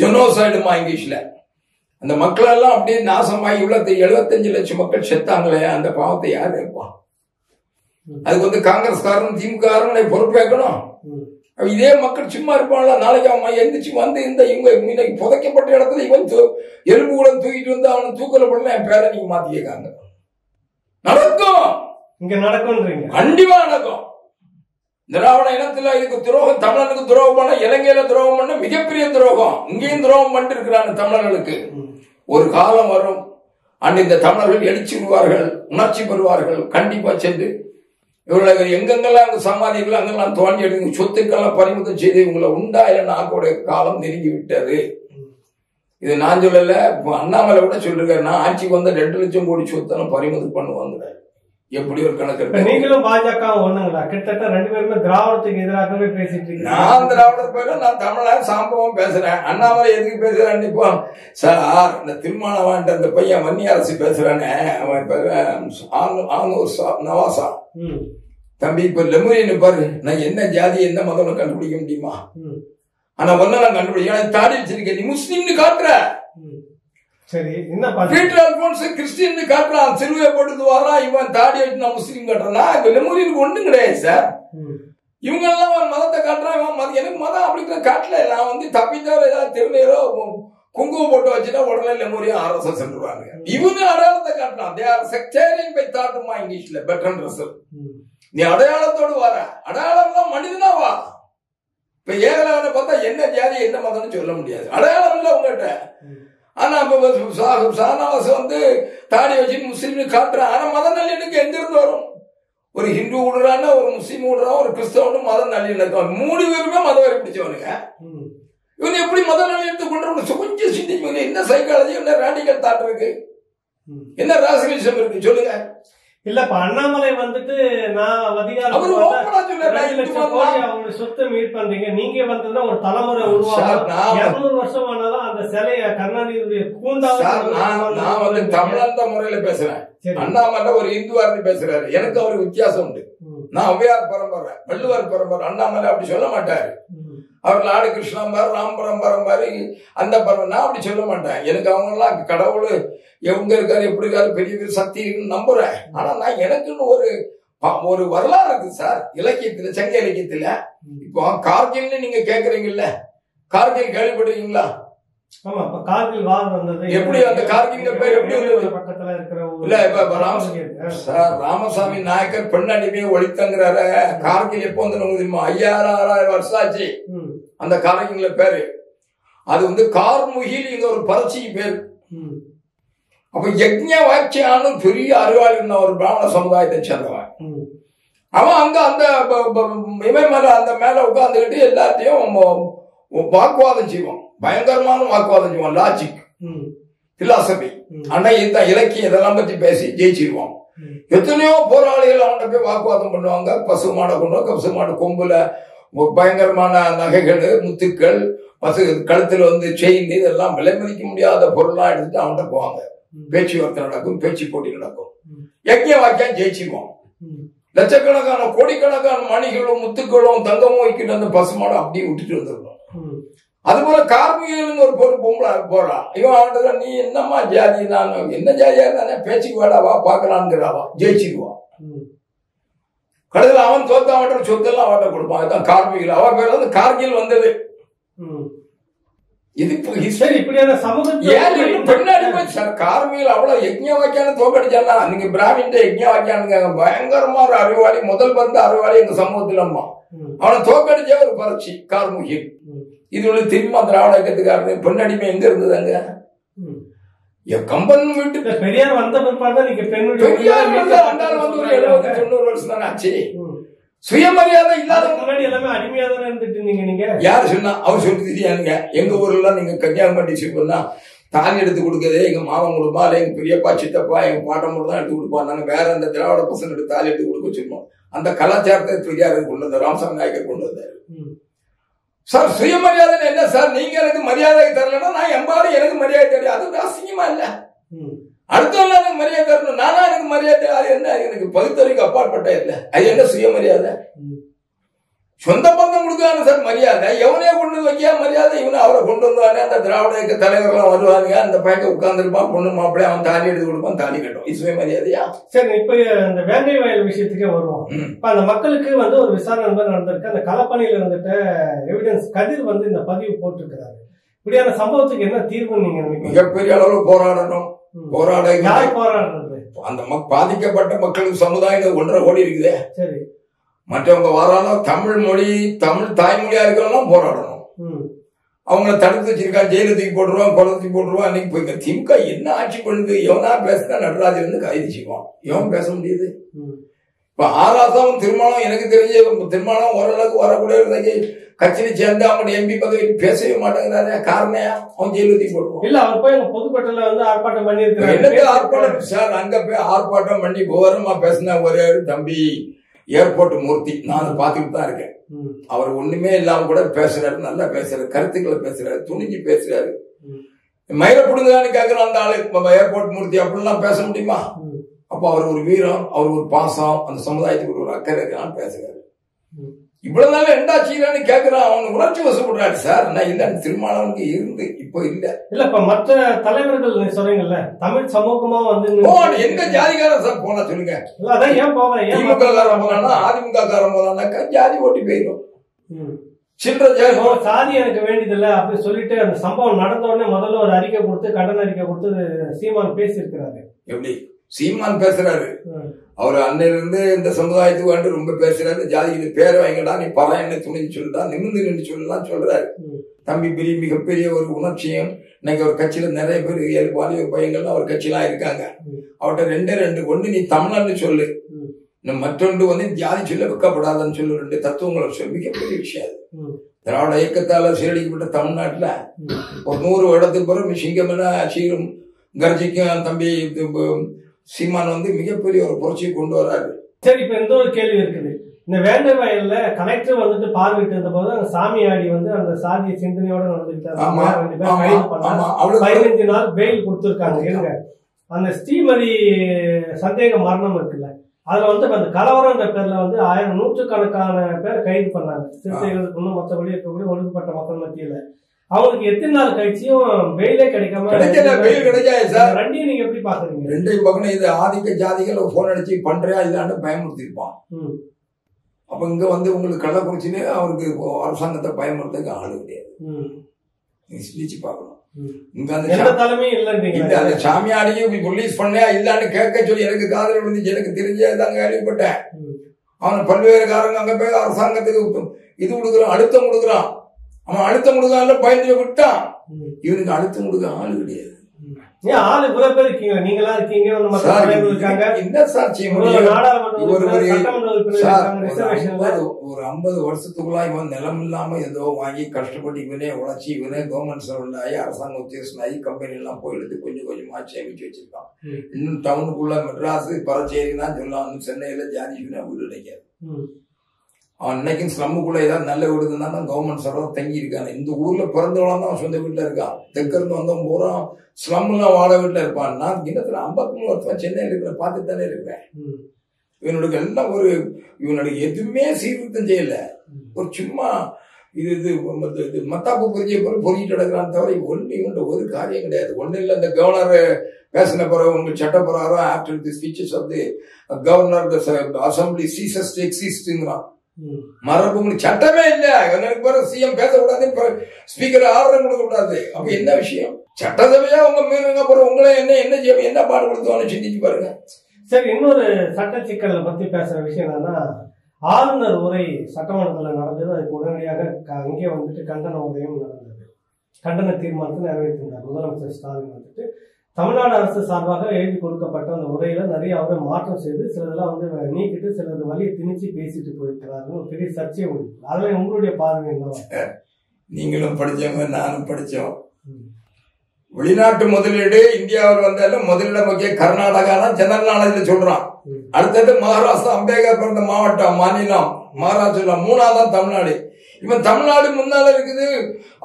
ஜெனோசைடுமா இங்கிலீஷில். அந்த மக்களெல்லாம் அப்படியே நாசமாகி இவ்வளோ எழுபத்தஞ்சு லட்சம் மக்கள் செத்தாங்களே அந்த பாவத்தை யார் இருப்பான் அதுக்கு வந்து காங்கிரஸ்காரன் திமுக பொறுப்பேற்கணும். இதே மக்கள் சும்மா இருப்பாங்களா நாளைக்கு அவன் எந்திரிச்சு வந்து இந்த இவங்க இன்னைக்கு புதைக்கப்பட்ட இடத்துல இவன் எலும்பு கூட தூக்கிட்டு வந்து அவனை தூக்கல பண்ணல என் பேரை நீங்க மாத்திக்காங்க. நடக்கும். இங்க நடக்கும்ன்றீங்க. கண்டிப்பா நடக்கும். திராவிட இனத்துல இதுக்கு துரோகம் தமிழனுக்கு துரோகம் பண்ண இலங்கையில துரோகம் பண்ண மிகப்பெரிய துரோகம். இங்கேயும் துரோகம் பண்ணிட்டு இருக்கிறாங்க தமிழர்களுக்கு. ஒரு காலம் வரும். அன்று இந்த தமிழர்கள் எழுச்சி விடுவார்கள் உணர்ச்சி பெறுவார்கள். கண்டிப்பா சென்று இவர்களை எங்கெங்கெல்லாம் இவங்க சமாதிகள் அங்கெல்லாம் தோண்டி எடுத்து சொத்துக்கெல்லாம் பறிமுதல் செய்து இவங்களை உண்டா இல்லைன்னா ஆக்கோடைய காலம் நெருங்கி விட்டது. இது நான் சொல்லல அண்ணாமலை கூட சொல்லிருக்காரு நான் ஆட்சிக்கு வந்த ரெண்டு லட்சம் கோடி சொத்தெல்லாம் பறிமுதல் பண்ணுவாங்க. எப்படி ஒரு கணக்கு நீங்களும் பாஜக ஒண்ணுங்களா? கிட்டத்தட்ட ரெண்டு பேருமே திராவிடத்துக்கு எதிராகவே பேசிட்டு இருக்கீங்க. நான் திராவிடர் பேர நான் தமிழன் சாம்பவம் பேசுறேன். அண்ணாமலை எதுக்கு பேசுறேன்னு இப்போ சார் இந்த திருமாவளவன்ட்ட அந்த பையன் வன்னி அரசு பேசுறானே. அவன் ஆனூர் சா- நவாசா. தம்பி இப்ப லெமுரின்னு பாரு. நான் என்ன ஜாதி என்ன மதம்னு கண்டுபிடிக்க முடியுமா? ஆனா ஒன்ன நான் கண்டுபிடிக்க தாடி வச்சிருக்கேன். நீ முஸ்லீம்னு காட்டுற. சரி என்ன பீட்டர் அல்போன்ஸ் கிறிஸ்டின் காட்டுறான் சிலுவை போட்டு வரான் இவன் தாடி வச்சு நான் முஸ்லீம் காட்டுறானா? இப்ப லெமுரியனுக்கு ஒண்ணும் கிடையாது சார். இவங்க எல்லாம் ஒரு மதத்தை காட்டுறான் இவன் மதம் எனக்கு மதம் அப்படிங்கிற காட்டல. நான் வந்து தப்பித்தவரை ஏதாவது திருநீரோ குங்குமம் போட்டு வச்சுட்டா உடனே லெமோரியா ஆர்எஸ்எஸ் சென்றுவாங்க இவங்க அடையாளத்தை காட்டினான் தே ஆர் செக்டேரியன் பை தாட்டுமா இங்கிலீஷ்ல பெட்டர் ரிசல்ட் ம். நீ அடையாளத்தோடு வர. அடையாளம் தான் மனிதனா வா. இப்ப ஏகலவனை பார்த்தா என்ன ஜாதி என்ன மதம்னு சொல்ல முடியாது. அடையாளம் இல்லை உங்ககிட்ட. ஆனா இப்ப சா- சானவாஸ் வந்து தாடி வச்சு முஸ்லீம்னு காட்டுறான் ஆனா மத நல்லிணக்கு எங்க இருந்து வரும்? ஒரு ஹிந்து விடுறான்னா ஒரு முஸ்லீம் விடுறான் ஒரு கிறிஸ்தவனு மத நல்லிணக்கம் மூணு பேருமே மத வரி பிடிச்சவனுங்க. இவன் எப்படி மத நல்லிணத்தை கொண்டு கொஞ்சம் சிந்திச்சு என்ன சைக்காலஜி என்ன ரேடிக்கல் தாட் இருக்கு. என்ன ராசகலிசம் இருக்கு? சொல்லுங்க. இல்ல இப்ப அண்ணாமலை வந்துட்டு நான் அவங்களுடைய சொத்தை மீட் பண்றீங்க. நீங்க வந்ததுன்னா ஒரு தலைமுறை உருவாகும். இருநூறு வருஷம் ஆனாலும் அந்த சிலைய கருணாநிதியுடைய கூண்டாவது நான் நான் வந்து தமிழந்த முறையில பேசுறேன். அண்ணாமலை ஒரு இந்துவா இருந்து பேசுறாரு. எனக்கு அவருக்கு வித்தியாசம் உண்டு. நான் ஔவையார் பரம்பரை வள்ளுவர் பரம்பரை அண்ணாமலை அப்படி சொல்ல மாட்டாரு. அவர் லாடு கிருஷ்ணாம்பார் ராம்பரம் மாதிரி அந்த பரம்பரை. நான் அப்படி சொல்ல மாட்டேன். எனக்கு அவங்க எல்லாம் கடவுள் எங்க இருக்காரு எப்படி இருக்காரு பெரிய பெரிய சக்தி இருக்குன்னு நம்புறேன். ஆனா நான் எனக்குன்னு ஒரு ஒரு வரலாறு இருக்கு சார். இலக்கியத்துல சங்க இலக்கியத்துல. இப்போ கார்கில்னு நீங்க கேக்குறீங்கல்ல? கார்கில் கேள்விப்பட்டிருக்கீங்களா? கார்கில் எப்படி அந்த கார்கில்ங்கிற பேர் எப்படி இல்ல, இப்ப- ராமசாமி நாயக்கர் பெண்ணடிமையை ஒழித்தங்கிறார. கார்கில் எப்போ வந்து தெரியுமா? ஐயாயிரம் ஆறாயிரம் வருஷம் ஆச்சு. அந்த கார்கில்ல பேரு. அது வந்து கார்முகில் ஒரு பரட்சி பேர். அப்ப யஜ்ஞ வாக்கியானு பெரிய அறிவாளி ஒரு பிராமண சமுதாயத்தை சேர்ந்தவன் அவன் அங்க அந்த இவன் மேல அந்த மேல உட்கார்ந்துகிட்டு எல்லாத்தையும் வாக்குவாதம் செய்வான் பயங்கரமான வாக்குவாதம் செய்வான் லாஜிக் பிலாசபி. ஆனா இந்த இலக்கியம் இதெல்லாம் பத்தி பேசி ஜெயிச்சிருவான். எத்தனையோ போராளிகள் அவன்கிட்ட போய் வாக்குவாதம் பண்ணுவாங்க பசு மாடை கொண்டு பசு மாடு கொம்புல பயங்கரமான நகைகள் முத்துக்கள் பசு கழுத்துல வந்து செயின் இதெல்லாம் விலை மதிக்க முடியாத பொருள்லாம் எடுத்துட்டு அவன்கிட்ட போவாங்க. பேச்சுவார்த்தை நடக்கும் பேச்சு போட்டி நடக்கும். யஜ்ய வாக்கியம் ஜெயிச்சிருவோம். லட்சக்கணக்கான கோடிக்கணக்கான மணிகளும் முத்துக்களும் தங்கமும் வைக்கிட்டு அந்த பசுமாடை அப்படியே விட்டுட்டு வந்துடணும் ம். அதுபோல கார்மிகள்னு ஒரு பொருள் பொம்பளை போறான் இவன் அவன்கிட்ட நீ என்னம்மா ஜாதி? நான் என்ன ஜாதியா இருந்தானே பேச்சுக்கு வேடா வா பார்க்கலான்ங்கிறாவா ஜெயிச்சிருவான். கடைசியில் அவன் தோத்த அவன் சொத்தெல்லாம் அவன்கிட்ட கொடுப்பான். அதுதான் கார்மிகள். அவன் பேர் வந்து கார்கில் வந்தது. இது சரி. இப்படியான சமூகத்துல ஏன் பின்னாடி போய் சார் அவ்வளவு யஜ்ஞ வாக்கியான தோக்கடிச்சானா நீங்க பிராமின் யஜ்ஞ வாக்கியானுங்க பயங்கரமா ஒரு அறிவாளி முதல் வந்த அறிவாளி எங்க சமூகத்துல அம்மா. அவனை தோக்கடிச்ச ஒரு பரட்சி கார்முகில். இது ஒண்ணு தெரியுமா திராவிட இயக்கத்துக்காரங்க பெண்ணடிமை எங்க இருந்ததுங்க ம். என் கம்பன் வீட்டு பெரியார் வந்த பிற்பாடு பெரியார் வந்து. தொண்ணூறு வருஷம் தானே ஆச்சு. சுயமரியாதை இல்லாதவங்க முன்னாடி எல்லாமே அடிமையா தானே இருந்துட்டு இருந்தீங்க நீங்க? யார் சொன்னா? அவர் சொல்லிட்டு தெரியாதுங்க எங்க ஊர்ல நீங்க கல்யாணம் பண்ணி சொன்னா தாலி எடுத்து கொடுக்கறதே? எங்க மாமன் கொடுப்பா இல்ல எங்க பெரியப்பா சித்தப்பா எங்க பாட்டம் மட்டும் தான் எடுத்து கொடுப்பா நாங்க வேற அந்த திராவிட பசங்க எடுத்து தாலி எடுத்து கொடுக்க வச்சிருக்கோம். அந்த கலாச்சாரத்தை பெரியார் கொண்டு வந்தார். ராமசாமி நாயக்கர் கொண்டு வந்தார். சார் சுயமரியாதை என்ன சார்? நீங்க எனக்கு மரியாதை தரலன்னா நான் எம்பாரு எனக்கு மரியாதை தெரியும் அது அசிங்கமா இல்ல. அடுத்தவங்க எனக்கு மரியாதை தரணும். நானா எனக்கு மரியாதை அது என்ன? எனக்கு பகுத்தறிவுக்கு அப்பாற்பட்ட இல்லை அது என்ன சுயமரியாதை. சொந்த பந்தம் கொடுக்கான சார் மரியாதை. எவனே கொண்டு வைக்க மரியாதை. இவனை அவரை கொண்டு வந்தானே அந்த திராவிட இயக்க தலைவர்லாம் வருவாங்க அந்த பையன் உட்கார்ந்துருப்பான் பொண்ணு மாப்பிள்ளை அவன் தாலி எடுத்து கொடுப்பான் தாலி கட்டும். இது சுயமரியாதையா சரி இப்ப இந்த வேங்கை வயல் விஷயத்துக்கே வருவோம். இப்ப அந்த மக்களுக்கு வந்து ஒரு விசாரணை வந்து நடந்திருக்கு. அந்த களப்பணியில இருந்துட்ட எவிடன்ஸ் கதிர் வந்து இந்த பதிவு போட்டிருக்கிறாரு. இப்படியான சம்பவத்துக்கு என்ன தீர்வு நீங்க மிகப்பெரிய அளவில் போராடணும். போராட அந்த பாதிக்கப்பட்ட மக்களுக்கு சமுதாயம் ஒன்றரை கோடி இருக்குதே. மற்றவங்க வராலும் தமிழ் மொழி தமிழ் தாய்மொழியா இருக்கிறவங்க போராடணும். அவங்கள தடுத்து வச்சிருக்கா ஜெயில தூக்கி போட்டுருவான் கொலை தூக்கி போட்டுருவான் அன்னைக்கு போய் திமுக என்ன ஆட்சி பண்ணுது எவனா பேசினா நடராஜன் வந்து கைது செய்வான். எவன் பேச முடியுது? இப்ப ஆராசம் திருமணம் எனக்கு தெரிஞ்ச திருமணம் ஓரளவுக்கு வரக்கூடிய கட்சியில சேர்ந்து அவங்க எம்பி பதவி பேசவே மாட்டேங்கிறாரு காரணம் அவன் ஜெயில போட்டுருவான் இல்ல அவர் போய் அங்க புதுக்கோட்டையில வந்து ஆர்ப்பாட்டம் என்னது பண்ணியிருக்கிறாரு ஆர்ப்பாட்டம் சார் அங்க போய் ஆர்ப்பாட்டம் பண்ணி விவரமா பேசின ஒரே தம்பி ஏர்போர்ட் மூர்த்தி. நான் அதை பார்த்துட்டு தான் இருக்கேன். அவர் ஒண்ணுமே இல்லாம கூட பேசுறாரு நல்லா பேசுறாரு கருத்துக்களை பேசுறாரு துணிஞ்சு பேசுறாரு. மயில புடுங்கலான்னு கேக்குறான் அந்த ஆளு ஏர்போர்ட் மூர்த்தி அப்படிலாம் பேச முடியுமா? அப்போ அவர் ஒரு வீரம் அவர் ஒரு பாசம் அந்த சமுதாயத்துக்கு ஒரு அக்கறை இருக்கிறான்னு பேசுறாரு ம். இவ்வளவு நாள் என்ன செய்யறான்னு கேக்குறான். அவன் உணர்ச்சி வசப்படுறாரு சார் நான் இல்ல திருமணம் இருந்து இப்போ இல்ல. இல்ல இப்ப மற்ற தலைவர்கள் சொல்றீங்கல்ல தமிழ் சமூகமா வந்து எந்த ஜாதிகாரன் சார் போனா சொல்லுங்க? அதான் ஏன் ஏன் திமுக காரன் போனானா அதிமுக காரன் போனானாக்கா ஜாதி ஓட்டி போயிடும். சாதி எனக்கு வேண்டியதில்லை அப்படின்னு சொல்லிட்டு அந்த சம்பவம் நடந்த உடனே முதல்ல ஒரு அறிக்கை கொடுத்து கண்டன அறிக்கை கொடுத்து சீமான் பேசியிருக்கிறாரு. எப்படி? சீமான் பேசுறாரு. அவர் அன்னையிலிருந்து இந்த சமுதாயத்துக்கு வந்து ரொம்ப பேசுறாரு. ஜாதிக்கு பேரை வைங்கடா நீ பறையன்னு துணிஞ்சு சொல்லுடா நிமிந்து நின்று சொல்லலாம் சொல்றாரு. தம்பி பெரிய மிகப்பெரிய ஒரு உணர்ச்சியும் இன்னைக்கு ஒரு கட்சியில நிறைய பேர் வாலிப பையங்கள்லாம் அவர் கட்சியெல்லாம் இருக்காங்க. அவர்கிட்ட ரெண்டே ரெண்டு ஒண்ணு நீ தமிழ்நாடு சொல்லு. மற்றொன்று வந்து ஜாதி சொல்ல வைக்கப்படாதுன்னு சொல்லி. ரெண்டு தத்துவங்களை சொல்லி மிகப்பெரிய விஷயம் அது. திராவிட இயக்கத்தால சீரழிக்கப்பட்ட தமிழ்நாட்டுல. ஒரு நூறு வருடத்துக்கு பிறகு சிங்கமென சீரும் கர்ஜிக்கும் தம்பி சீமான் வந்து மிகப்பெரிய ஒரு புரட்சியை கொண்டு வராரு. சரி இப்ப இந்த ஒரு கேள்வி இருக்குது. இந்த வேண்டை வயல்ல கலெக்டர் வந்துட்டு பார்வையிட்டு இருந்த போது அந்த சாமியாடி வந்து அந்த சாதிய சிந்தனையோட அவளுக்கு பதினஞ்சு நாள் பெயில் கொடுத்துருக்காங்க இருங்க. அந்த ஸ்ரீமதி சந்தேக மரணம் இருக்குல்ல அதுல வந்து அந்த கலவரன்ற பேர்ல வந்து ஆயிரம் நூற்றுக்கணக்கான பேர் கைது பண்ணாங்க. சிறுத்தைகளுக்கு இன்னும் மற்றபடி இருக்கக்கூடிய ஒடுக்கப்பட்ட மக்கள் மத்தியில. அவங்களுக்கு எத்தனை நாள் கழிச்சியும் பெயிலே கிடைக்காம கிடைக்கல வெயில் கிடைக்காது சார். ரெண்டையும் நீங்க எப்படி பாக்குறீங்க ரெண்டையும் பக்கம் இது ஆதிக்க ஜாதிகள் போன் அடிச்சு பண்றியா இல்லான்னு பயமுறுத்திருப்பான் அப்ப இங்க வந்து உங்களுக்கு கள்ளக்குறிச்சிலே அவருக்கு அரசாங்கத்தை பயமுறுத்துக்கு ஆளு கிடையாது. ம், நீ சிந்திச்சு பார்க்கணும். இங்க அந்த அந்த சாமியாரையும் ரிலீஸ் பண்ணியா இல்லான்னு கேட்க சொல்லி எனக்கு காதல் விழுந்துச்சு. எனக்கு தெரிஞ்சதாங்க கேள்விப்பட்டேன் அவன் பல்வேறு காரங்க அங்க போய் அரசாங்கத்துக்கு இது கொடுக்குறான் அழுத்தம் கொடுக்குறான். அவன் அழுத்தம் கொடுக்காத பயந்து விட்டான். இவனுக்கு அழுத்தம் கொடுக்க ஆளு கிடையாது. ஆளு இவ்வளவு பேர் இருக்கீங்க? நீங்களா இருக்கீங்க இருக்காங்க. என்ன ஒரு- சட்டமன்ற உறுப்பினர் சார், இருக்காங்க, ஒரு ரிசர்வேஷன்ல. 50 ஒரு ஐம்பது வருஷத்துக்குள்ள இவன் நிலம் இல்லாம ஏதோ வாங்கி கஷ்டப்பட்டு இவனே உழைச்சி இவனே கவர்மெண்ட் சர்வெண்ட் ஆகி அரசாங்க உத்தியோகஸ்தன் ஆகி கம்பெனி எல்லாம் போய் எடுத்து கொஞ்சம் கொஞ்சமா சேமிச்சு வச்சிருக்கான். இன்னும் டவுனுக்குள்ள மெட்ராஸ் பரச்சேரி தான் சொல்லலாம் சென்னையில ஜாதி வீடு கிடைக்காது. அவன் இன்னைக்கும் ஸ்லம்முக்குள்ள ஏதாவது நல்ல வீடு இருந்தா தான் கவர்மெண்ட் சர்வம் தங்கி இருக்கான் இந்த ஊர்ல பிறந்தவன் தான் சொந்த வீட்டுல இருக்கான் தெற்க இருந்து வந்தவன் பூரா ஸ்லம்ல வாழ வீட்டுல இருப்பான். நான் கிண்ணத்துல ஐம்பத்தி மூணு வருஷம் சென்னையில இருக்கிற பார்த்துட்டு தானே இருக்கிறேன். ம், இவனுடைய எல்லாம் ஒரு இவனுடைய எதுவுமே சீர்திருத்தம் செய்யல. ஒரு சும்மா இது இது இது மத்தாப்பு பொறிஞ்சிய பிறகு பொறிஞ்சிட்டு கிடக்கிறான் தவிர ஒன்று இவன்ட்ட ஒரு காரியம் கிடையாது. ஒன்றும் இல்லை இந்த கவர்னர் பேசின பிறகு உங்க சட்ட பிரகாரம் after the speeches of the governor assembly ceases எக்ஸிஸ்ட்ங்கிறான். மரபு சட்டமே இல்ல. எனக்கு பிறகு சிஎம் பேசக்கூடாது ஸ்பீக்கர் ஆர்டர் கொடுக்க கூடாது அப்ப என்ன விஷயம்? சட்டசபையா உங்க மீறுங்க அப்புறம் உங்களை என்ன என்ன செய்யும் என்ன பாடுபடுத்துவான்னு சிந்திச்சு பாருங்க. சரி இன்னொரு சட்ட சிக்கலை பத்தி பேசுற விஷயம் என்னன்னா ஆளுநர் உரை சட்டமன்றத்தில் நடந்தது அதுக்கு உடனடியாக க- அங்கே வந்துட்டு கண்டன உரையும் நடந்தது. கண்டன தீர்மானத்தை நிறைவேற்றினார். முதலமைச்சர் ஸ்டாலின் வந்துட்டு தமிழ்நாடு அரசு சார்பாக எழுதி கொடுக்கப்பட்ட அந்த உரையில நிறைய அவரை மாற்றம் செய்து சிலதெல்லாம் வந்து நீக்கிட்டு சிலது வழியை திணிச்சு பேசிட்டு போயிருக்கிறாருன்னு ஒரு பெரிய சர்ச்சை ஓடி அதுல உங்களுடைய பார்வை என்ன? நீங்களும் படிச்சவங்க நானும் படிச்சோம். வெளிநாட்டு முதலீடு இந்தியாவில் வந்தாலும் முதலிடம் முக்கிய கர்நாடகா தான் ஜெனரல் நாலேஜ்ல சொல்றான். அடுத்தது மகாராஷ்டிரா அம்பேத்கர் பிறந்த மாவட்டம் மாநிலம் மகாராஷ்டிரா மூணாவது தான் தமிழ்நாடு. இவன் தமிழ்நாடு முன்னால இருக்குது.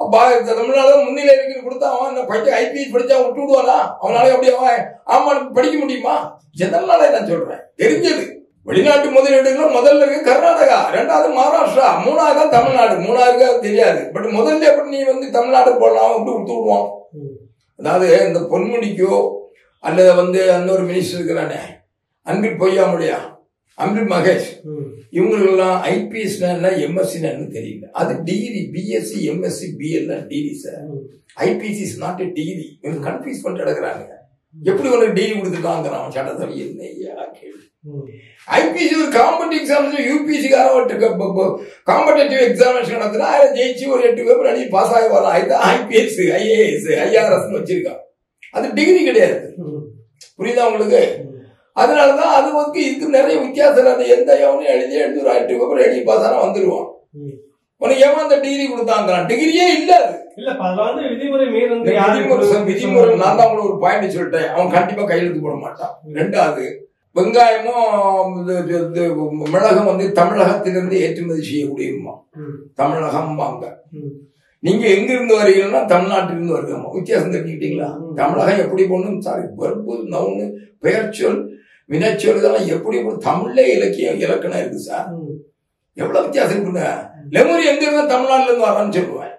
அப்பா தமிழ்நாடு முன்னிலை இருக்குது கொடுத்தா அவன் என்ன படிக்க ஐபிஎஸ் படிச்சா விட்டு விடுவானா? அவனால எப்படி அவன் ஆமாம் படிக்க முடியுமா? எதனால நான் சொல்றேன்? தெரிஞ்சது. வெளிநாட்டு முதலீடுகள் முதல்ல இருக்கு கர்நாடகா ரெண்டாவது மகாராஷ்டிரா மூணாவது தான் தமிழ்நாடு. மூணாவது அது தெரியாது. பட் முதல்ல எப்படி நீ வந்து தமிழ்நாடு போடலாம் விட்டு விட்டு விடுவான். அதாவது இந்த பொன்முடிக்கோ அல்லது வந்து அந்த ஒரு மினிஸ்டர் இருக்கிறானே அன்பில் பொய்யாமொழியா அன்பில் மகேஷ். இவங்களுக்கெல்லாம் ஐபிஎஸ்னா என்ன எம்எஸ்சினா என்ன தெரியல. அது degree BSc MSc BL degree sir IPS is not a degree இவங்க கன்ஃபியூஸ் பண்ணிட்டு எடுக்கிறாங்க எப்படி உனக்கு டிகிரி கொடுத்துருக்காங்கிறான் சட்டத்தில் என்னையா கேள்வி ஐபிசி ஒரு competitive examination UPC competitive examination நடத்தினா அதில் ஜெயிச்சு ஒரு எட்டு பேப்பர் அடி பாஸ் ஆகி வரலாம் இதுதான் ஐபிஎஸ் ஐஏஎஸ் ஐஆர்எஸ் வச்சிருக்கான். அது டிகிரி கிடையாது. புரியுதா உங்களுக்கு? அதனாலதான் அது வந்து இதுக்கு நிறைய வித்தியாசம் இல்லை. அது எந்த எவனையும் எழுதி ஒரு எட்டு பேப்பர் எழுதி ஆனால் வந்துருவான். உனக்கு ஏமா அந்த டிகிரி கொடுத்தாங்கிறான். டிகிரியே இல்ல அது. விதிமுறை விதிமுறை நான் தான் ஒரு பாயிண்ட் சொல்லிட்டேன். அவன் கண்டிப்பா கையெழுத்து போட மாட்டான். ரெண்டாவது வெங்காயமும் இது- இது- இது மிளகும் வந்து தமிழகத்திலிருந்து ஏற்றுமதி செய்யக்கூடியமா தமிழகம் வாங்க நீங்க எங்க இருந்து வரீங்கன்னா தமிழ்நாட்டிலிருந்து வருகிறோமா வித்தியாசம் தெரிஞ்சுக்கிட்டீங்களா. தமிழகம் எப்படி போகணும்? சாரி வெறுப்பு நவுனு பெயர்ச்சொல் வினைச்சொல்லுதெல்லாம் எப்படி தமிழ்ல இலக்கியம் இலக்கணம் இருக்கு சார்? எவ்வளவு வித்தியாசம் இருக்குங்க? லெமூரி எங்க இருந்தா தமிழ்நாட்டுல இருந்து வரான்னு சொல்லுவேன்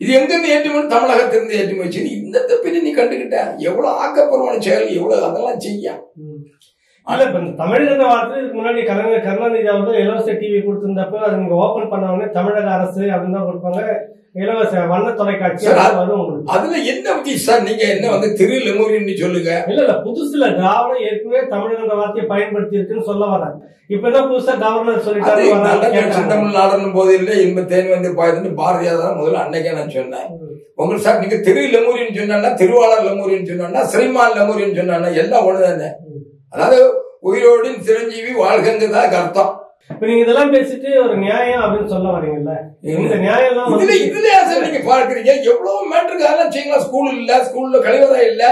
இது எங்க இருந்து ஏற்றுமதி தமிழகத்திலிருந்து ஏற்றுமதி வச்சு இந்த தப்பி நீ கண்டுகிட்ட எவ்வளவு ஆக்கப்பூர்வமான செயல் எவ்வளவு அதெல்லாம் செய்ய? இப்ப இந்த தமிழக வார்த்தை முன்னாடி கலைஞர் கருணாநிதி அவர்கள் இலவச டிவி கொடுத்திருந்தப்ப அது நீங்க ஓபன் பண்ண உடனே தமிழக அரசு அப்படின்னு தான் கொடுப்பாங்க. இலவச வண்ண தொலைக்காட்சி அதுல என்ன வித்தி சார் நீங்க என்ன வந்து திரு லெமூரின்னு சொல்லுங்க. இல்ல இல்ல புதுசுல திராவிடம் ஏற்கனவே தமிழக வார்த்தையை பயன்படுத்தி இருக்குன்னு சொல்ல வராங்க இப்ப என்ன புதுசா கவர்னர் சொல்லிட்டாரு நல்ல வராங்க, கட்சி கேட்கறாங்க. தமிழ் நாடனும் போது இல்லை இன்ப தேன் வந்து பாயுதுன்னு பாரதியார் தான் முதல்ல அன்னைக்கே நான் சொன்னேன். உங்களுக்கு சார் நீங்க திரு லெமூரின்னு சொன்னா திருவாளர் லெமூரின்னு சொன்னா ஸ்ரீமான் லெமூரின்னு சொன்னா எல்லாம் ஒண்ணுதானே? ம். அதாவது உயிரோடு சிரஞ்சீவி வாழ்கங்கிறதாக அர்த்தம். இப்ப நீங்க இதெல்லாம் பேசிட்டு ஒரு நியாயம் அப்படின்னு சொல்ல வரீங்கல்ல? இந்த நியாயம் எல்லாம் இதுல வந்து இதுல சார் நீங்க பார்க்கறீங்க? எவ்வளவு மேட்டருக்கு அதெல்லாம் செய்யலாம். ஸ்கூல் இல்ல ஸ்கூல்ல கழிவறை இல்ல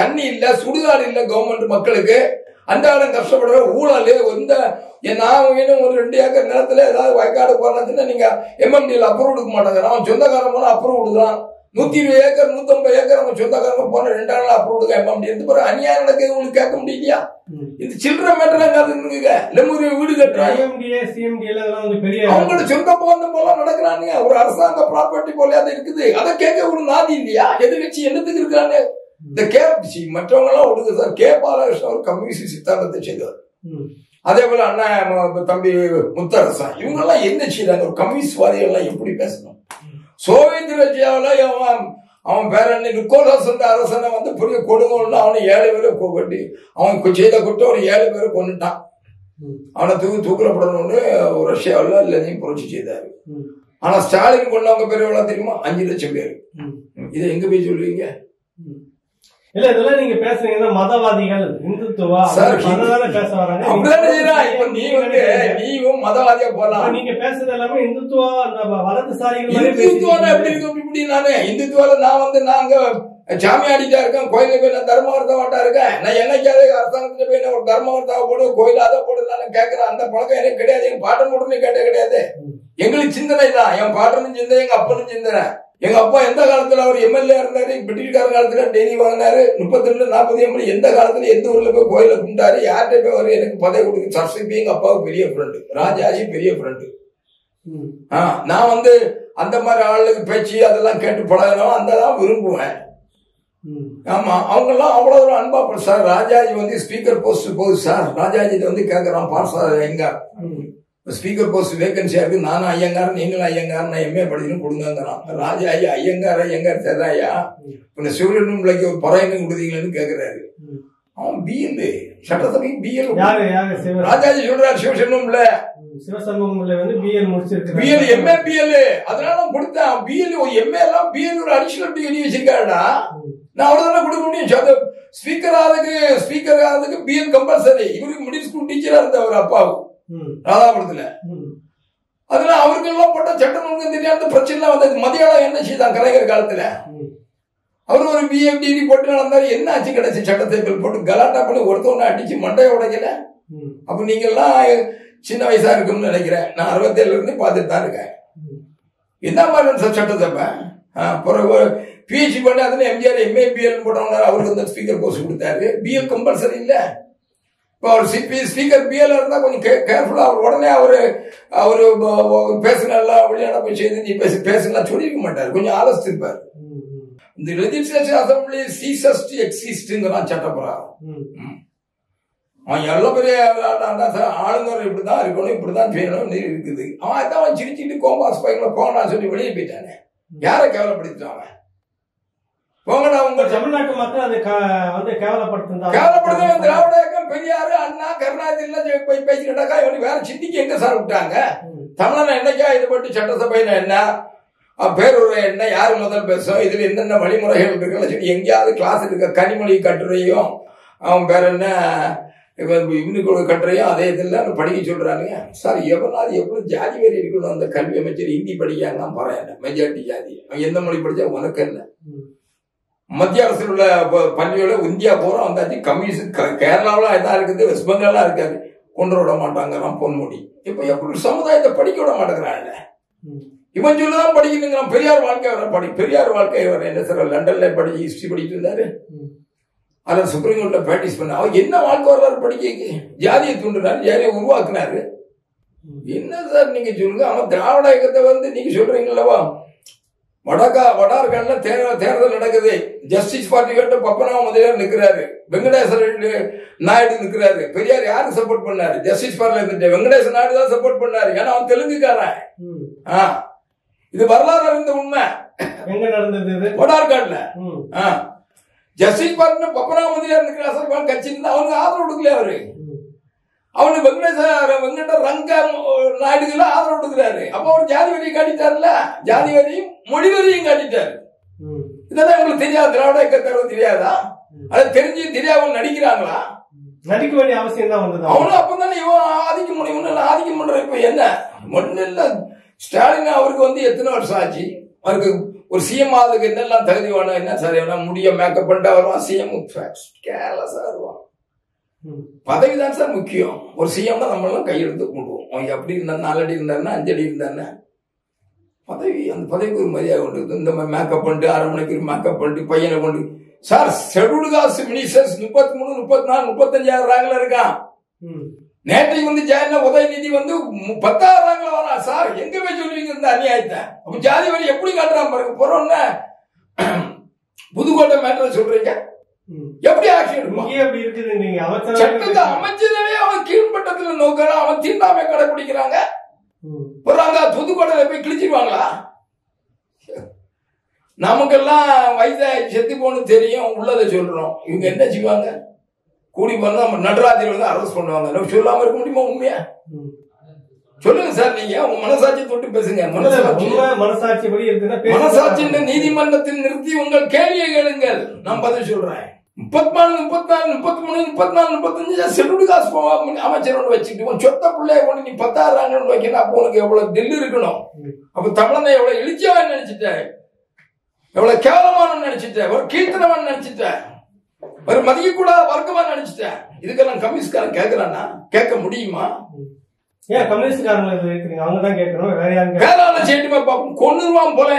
தண்ணி இல்ல சுடுகாடு இல்ல கவர்மெண்ட் மக்களுக்கு. அந்த காலம் கஷ்டப்படுற ஊழல் இந்த நான் வேணும் ஒரு ரெண்டு ஏக்கர் நிலத்துல ஏதாவது வயக்காடு போறதுன்னா நீங்க எம்எம்டியில் அப்ரூவ் கொடுக்க மாட்டாங்க அவன் சொந்தக்காரன் போனா அப்ரூவ் கொடுக்குறான். நூத்தி இருபது ஏக்கர் நூத்தம்பது ஏக்கர் அவன் சொந்தக்காரங்க போன ரெண்டாம் நாள் அப்ரூவ் கொடுக்க எம்எம்டி எந்த பிறகு அநியாயம் நடக்குது உங்களுக்கு கேட்க முடியலையா. இந்த சில்லற மேட்டர் காதுங்க லெமூரி வீடு கட்டுறாங்க அவங்களோட சொந்த போந்த போல நடக்கிறானுங்க. ஒரு அரசாங்க ப்ராப்பர்ட்டி போல அது இருக்குது. அதை கேட்க ஒரு நாதி இல்லையா? எதிர்கட்சி என்னத்துக்கு இருக்காங்க இந்த கே மற்றவங்க எல்லாம் விடுங்க சார். கே. பாலகிருஷ்ணன் ஒரு கம்யூனிஸ்ட் சித்தாந்தத்தை செய்தவர். அதே போல அண்ணன் ம- தம்பி முத்தரசன். இவங்க எல்லாம் என்ன செய்யறாங்க ஒரு கம்யூனிஸ்ட்வாதிகள் எல்லாம் எப்படி பேசணும்? சோவியத் ரஷ்யாவில் அவன் அவன் பேர என்ன நிக்கோலஸ் என்ற அரசனை வந்து பெரிய கொடுங்கோல்னு அவனை ஏழு பேரை கொண்டு அவன் செய்த குற்றம் ஒரு ஏழு பேரை கொண்டுட்டான் அவனை தூக்கி தூக்கிலப்படணும்னு ரஷ்யாவில் எல்லாத்தையும் புரட்சி செய்தார். ம், ஆனா ஸ்டாலின் கொண்டவங்க பேர் எவ்வளவு தெரியுமா? அஞ்சு லட்சம் பேர். இதை எங்க போய் சொல்றீங்க இல்ல இதெல்லாம் நீங்க பேசுறீங்கன்னா மதவாதிகள் இந்துத்துவா அதனால பேச வராங்க இப்ப நீ வந்து நீயும் மதவாதியா போலாம். நீங்க பேசுறது எல்லாமே இந்துத்துவா அந்த வலதுசாரிகள் மாதிரி இந்துத்துவால எப்படி இருக்கும் இப்படி நானு? இந்துத்துவால நான் வந்து நாங்க சாமியாடிட்டா இருக்கேன் கோயில போய் நான் தர்மவர்த்தமாட்டா இருக்கேன். நான் என்னைக்காவது அரசாங்கத்துல போய் நான் ஒரு தர்மவர்த்தாவை போடு கோயில அதை போடு நான் கேட்கறேன் அந்த பழக்கம் எனக்கு கிடையாது. எங்க பாட்டன் போட்டுன்னு கேட்ட கிடையாது. எங்களுக்கு சிந்தனை தான். என் பாட்டனும் சிந்தனை எங்க அப்பனும் சிந்தனை. எங்க அப்பா எந்த காலத்துல அவர் எம்எல்ஏ இருந்தாரு? பிரிட்டிஷ்கார காலத்துல டெய்லி வாங்கினாரு முப்பத்தி ரெண்டு நாற்பது எம்எல்ஏ எந்த காலத்துல எந்த ஊர்ல போய் கோயில கும்பிட்டாரு? யார்கிட்ட போய் அவர் எனக்கு பதவி கொடுக்கு சரஸ்வதி எங்க அப்பாவுக்கு பெரிய ஃப்ரெண்டு ராஜாஜி பெரிய ஃப்ரெண்டு நான் வந்து அந்த மாதிரி ஆளுக்கு பேச்சு அதெல்லாம் கேட்டு பழகிறோம் அந்த தான் விரும்புவேன். ஆமா அவங்க எல்லாம் அவ்வளவு தூரம் அன்பா சார் ராஜாஜி வந்து ஸ்பீக்கர் போஸ்ட் போகுது சார். ராஜாஜி வந்து கேட்கறான் பார் சார் எங்க? ஸ்பீக்கர் போஸ்ட் வேகன்சியா இருக்கு. நானும் ஐயங்கார் நீங்களும் ஐயங்கார் நான் எம்ஏ படிக்கணும் கொடுங்கிறான் ராஜா ஐயா ஐயங்கார் ஐயங்கார் சரியா இந்த சிவரன் பிள்ளைக்கு ஒரு பறையன்னு கொடுத்தீங்களேன்னு கேட்கிறாரு. அவன் பிஎல் சட்டசபைக்கு பிஎல் ராஜாஜி சொல்றாரு சிவசென்னும் பிள்ளை சிவசண்முகம் பிள்ளை வந்து பிஎல் முடிச்சிருக்காரு பிஎல் எம்ஏ பிஎல் அதனால நான் கொடுத்தேன். பிஎல் எம்ஏ எல்லாம் பிஎல் ஒரு அடிஷனல் டிகிரி நான் அவ்வளவுதானே கொடுக்க முடியும்? ஸ்பீக்கர் ஆகுதுக்கு ஸ்பீக்கர் ஆகுதுக்கு பிஎல் கம்பல்சரி இவருக்கு மிடில் ஸ்கூல் டீச்சரா இருந்த அவர் அப்பாவுக்கு ராதாபுரத்துல. ம், அதனால அவருக்கு எல்லாம் போட்ட சட்டம் ஒழுங்கு தெரியாத பிரச்சனை வந்தது. மதியானம் என்ன செய்தான் கலைஞர் காலத்துல. அவர் ஒரு டிகிரி போட்டு நடந்தாரு. என்ன ஆச்சு கிடைச்சி சட்டத்திற்குள் போட்டு? கலாட்டா பண்ணி ஒருத்தவனை அடிச்சு மண்டையை உடைக்கல? அப்ப நீங்க எல்லாம் சின்ன வயசா இருக்கும்னு நினைக்கிறேன். நான் அறுபத்தேழுல இருந்து பார்த்துட்டு தான் இருக்கேன். என்ன மாதிரி சார் சட்டசபை ஆ, பிறகு பிஹெச்டி பண்ணி அதில் எம்ஜிஆர் எம்ஏ பிஎல் போட்டவங்க அவருக்கு வந்து ஸ்பீக்கர் போஸ்ட் கொடுத்தாரு. பிஎல் கம்பல்சரி இல்லை? இப்போ அவர் சிபி ஸ்பீக்கர் பிஎல் இருந்தால் கொஞ்சம் கே கேர்ஃபுல்லாக அவர் உடனே அவர் அவர் பேசுனெல்லாம் வெளியான போய் செய்து நீ பேசு பேசுனா சொல்லியிருக்க மாட்டார். கொஞ்சம் ஆலோசிச்சிருப்பார். இந்த லெஜிஸ்லேஷன் அசம்பிளி சீசஸ் டு எக்ஸிஸ்ட்ங்கிறான் சட்டப்பிரகாரம். அவன் எவ்வளோ பெரிய ஆளுநர் இப்படி தான் இருக்கணும் இப்படி தான் செய்யணும்னு இருக்குது. அவன் அதான் அவன் சிரிச்சிட்டு கோம்பாஸ் பையங்களை போங்கடா சொல்லி வெளியே போயிட்டானே. யாரை கேவலப்படுத்திட்டான் அவன்? போங்கடா உங்க தமிழ்நாட்டு மக்கள் அது வந்து கேவலப்படுத்திருந்தாங்க கேவலப்படுத்தவன் திராவிட இயக்கம் பெரியாரு அண்ணா கருணாநிதி எல்லாம் போய் பேசிக்கிட்டாக்கா இவனுக்கு வேற சிந்திக்கு எங்க சார் விட்டாங்க? தமிழன் என்னைக்கா இது பட்டு சட்டசபையில என்ன? பேருரை என்ன யாரு முதல் பேசும் இதுல என்னென்ன வழிமுறைகள் இருக்குன்னு சொல்லி எங்கேயாவது கிளாஸ் இருக்க கனிமொழி கட்டுரையும் அவன் பேர் என்ன? இவன் இவனுக்கு ஒரு கட்டுரையும் அதே இதெல்லாம் படிக்க சொல்றாங்க சார் எவனாவது எவ்வளவு ஜாதி வரி இருக்கணும் அந்த கல்வி அமைச்சர் ஹிந்தி படிக்காங்கன்னா பரவாயில்ல மெஜாரிட்டி ஜாதி. அவன் எந்த மொழி படிச்சா உனக்கு என்ன? மத்திய அரசில் உள்ள ப- பள்ளியோட இந்தியா பூரா வந்தாச்சு. கம்யூனிஸ்ட் க- இதாக இருக்குது வெஸ்ட் பெங்காலா இருக்காது. கொண்டு விட மாட்டாங்கிறான் பொன்முடி. இப்போ எப்படி சமுதாயத்தை படிக்க விட மாட்டேங்கிறான்ல இவன் சொல்லுதான் படிக்கணுங்கிறான். பெரியார் வாழ்க்கை வர படி பெரியார் வாழ்க்கை வர என்ன சார் லண்டன்ல படிச்சு ஹிஸ்ட்ரி படிக்கிட்டு இருந்தாரு. அதில் சுப்ரீம் கோர்ட்ல பிராக்டிஸ் பண்ண அவன் என்ன வாழ்க்கை வரலாறு படிக்க ஜாதியை தூண்டுனாரு ஜாதியை உருவாக்குனாரு. என்ன சார் நீங்க சொல்லுங்க? அவன் திராவிட இயக்கத்தை வந்து நீங்க சொல்றீங்களவா வடகா வடார்காட்ல தேர்தல் தேர்தல் நடக்குது. ஜஸ்டிஸ் பார்ட்டி கிட்ட பப்பனா முதலியார் நிக்கிறாரு. வெங்கடேச ரெட்டி நாயுடு நிக்கிறாரு. பெரியார் யாருக்கு சப்போர்ட் பண்ணாரு? ஜஸ்டிஸ் பார்ட்டில இருந்துட்டு வெங்கடேச நாயுடு தான் சப்போர்ட் பண்ணாரு. ஏன்னா அவன் தெலுங்குக்காரன். ஆ. இது வரலாறு அறிந்த உண்மை. எங்க நடந்தது. ஆ. ஜஸ்டிஸ் பார்ட்டி பப்பனா முதலியார் அசர்பால் கட்சி இருந்தா அவனுக்கு ஆதரவு கொடுக்கல அவரு. அவனு வெங்கடேச வெங்கட ரங்க நாயுடுக்கெல்லாம் ஆதரவு கொடுக்குறாரு. அப்போ அவர் ஜாதி வரியும் காட்டிட்டார்ல? ஜாதி வரியும் மொழி வரியும் காட்டிட்டாரு. இதெல்லாம் உங்களுக்கு தெரியாது. திராவிட இயக்கத்தவர் தெரியாதா? அது தெரிஞ்சு தெரியாம நடிக்கிறாங்களா? நடிக்க வேண்டிய அவசியம் தான் வந்தது அவனும் அப்பதானே இவன் ஆதிக்க முடியும் ஆதிக்கம் பண்ற இப்ப என்ன? ஒண்ணு இல்ல. ஸ்டாலின் அவருக்கு வந்து எத்தனை வருஷம் ஆச்சு? அவருக்கு ஒரு சிஎம் ஆகுதுக்கு என்னெல்லாம் தகுதி வேணும்? என்ன சார்? வேணும் முடிய மேக்கப் பண்ணிட்டு வருவான்? சிஎம் கேர்லஸா வருவான். பதவி தான் சார் முக்கியம். ஒரு சிஎம்னா நம்மளாம் கையெழுத்து கொண்டுவோம் அவன் எப்படி இருந்தா நாலடி இருந்தாருன்னா அஞ்சடி இருந்தாருன்னா பதவி அந்த பதவிக்கு ஒரு மரியாதை உண்டு. இந்த மாதிரி மேக்கப் பண்ணிட்டு அரை மணிக்கு மேக்கப் பண்ணிட்டு பையனை கொண்டு சார் ஷெட்யூல்டு காஸ்ட் மினிஸ்டர்ஸ் முப்பத்தி மூணு முப்பத்தி நாலு முப்பத்தஞ்சாயிரம் ரேங்க்ல இருக்கான். ம். நேற்றைக்கு வந்து ஜாயின உதயநிதி வந்து பத்தாயிரம் ரேங்க்ல வரான். சார் எங்க போய் சொல்லுவீங்க இந்த அநியாயத்தை? அப்ப ஜாதி வரி எப்படி காட்டுறான் பாருங்க. போறோம்னா புதுக்கோட்டை மேட்டரை சொல்றீங்க. எப்படி அப்படி இருக்குது. நீங்க சட்டத்தை அமைச்சரவே அவன் கீழ்மட்டத்துல நோக்கிறான். அவன் தீண்டாமை கடைபிடிக்கிறாங்க. போறாங்க புதுக்கோட்டையில போய் கிழிச்சிருவாங்களா? நமக்கெல்லாம் வயசாகி செத்து போன்னு தெரியும். உள்ளதை சொல்றோம். இவங்க என்ன செய்வாங்க? கூடி பண்ணா நம்ம நடராஜர் வந்து அரெஸ்ட் பண்ணுவாங்க. நம்ம சொல்லாம இருக்க முடியுமா உண்மையா. சொல்லுங்க சார் நீங்க. உங்க மனசாட்சி தொட்டு பேசுங்க. மனசாட்சி. மனசாட்சி நீதிமன்றத்தில் நிறுத்தி உங்கள் கேள்வியை கேளுங்கள். நான் பதில் சொல்றேன். முப்பத்தி நாலு முப்பத்தி நாலு முப்பத்தி மூணு முப்பத்தி நாலு முப்பத்தஞ்சு செல்லுடு காசு போவா- அமைச்சரோட வச்சுக்கிட்டு உன் சொத்த பிள்ளைய கொண்டு நீ பத்தாயிரம் வைக்கணும் அப்போ உனக்கு எவ்வளவு தில்லு இருக்கணும். அப்ப தமிழனை எவ்வளவு இழிச்சவன் நினைச்சிட்ட? எவ்வளவு கேவலமான நினைச்சிட்ட? ஒரு கீர்த்தனவன் நினைச்சிட்ட? ஒரு மதியக்கூடாத வர்க்கமா நினைச்சிட்ட? இதுக்கெல்லாம் கம்யூனிஸ்ட்காரன் கேட்கறானா கேட்க முடியுமா? ஏன் வைக்கிறீங்க அவங்க தான் கேட்கணும் வேற யாரும் வேற ஆளை செய்யட்டுமா பாப்போம் கொன்னுருவான் போல.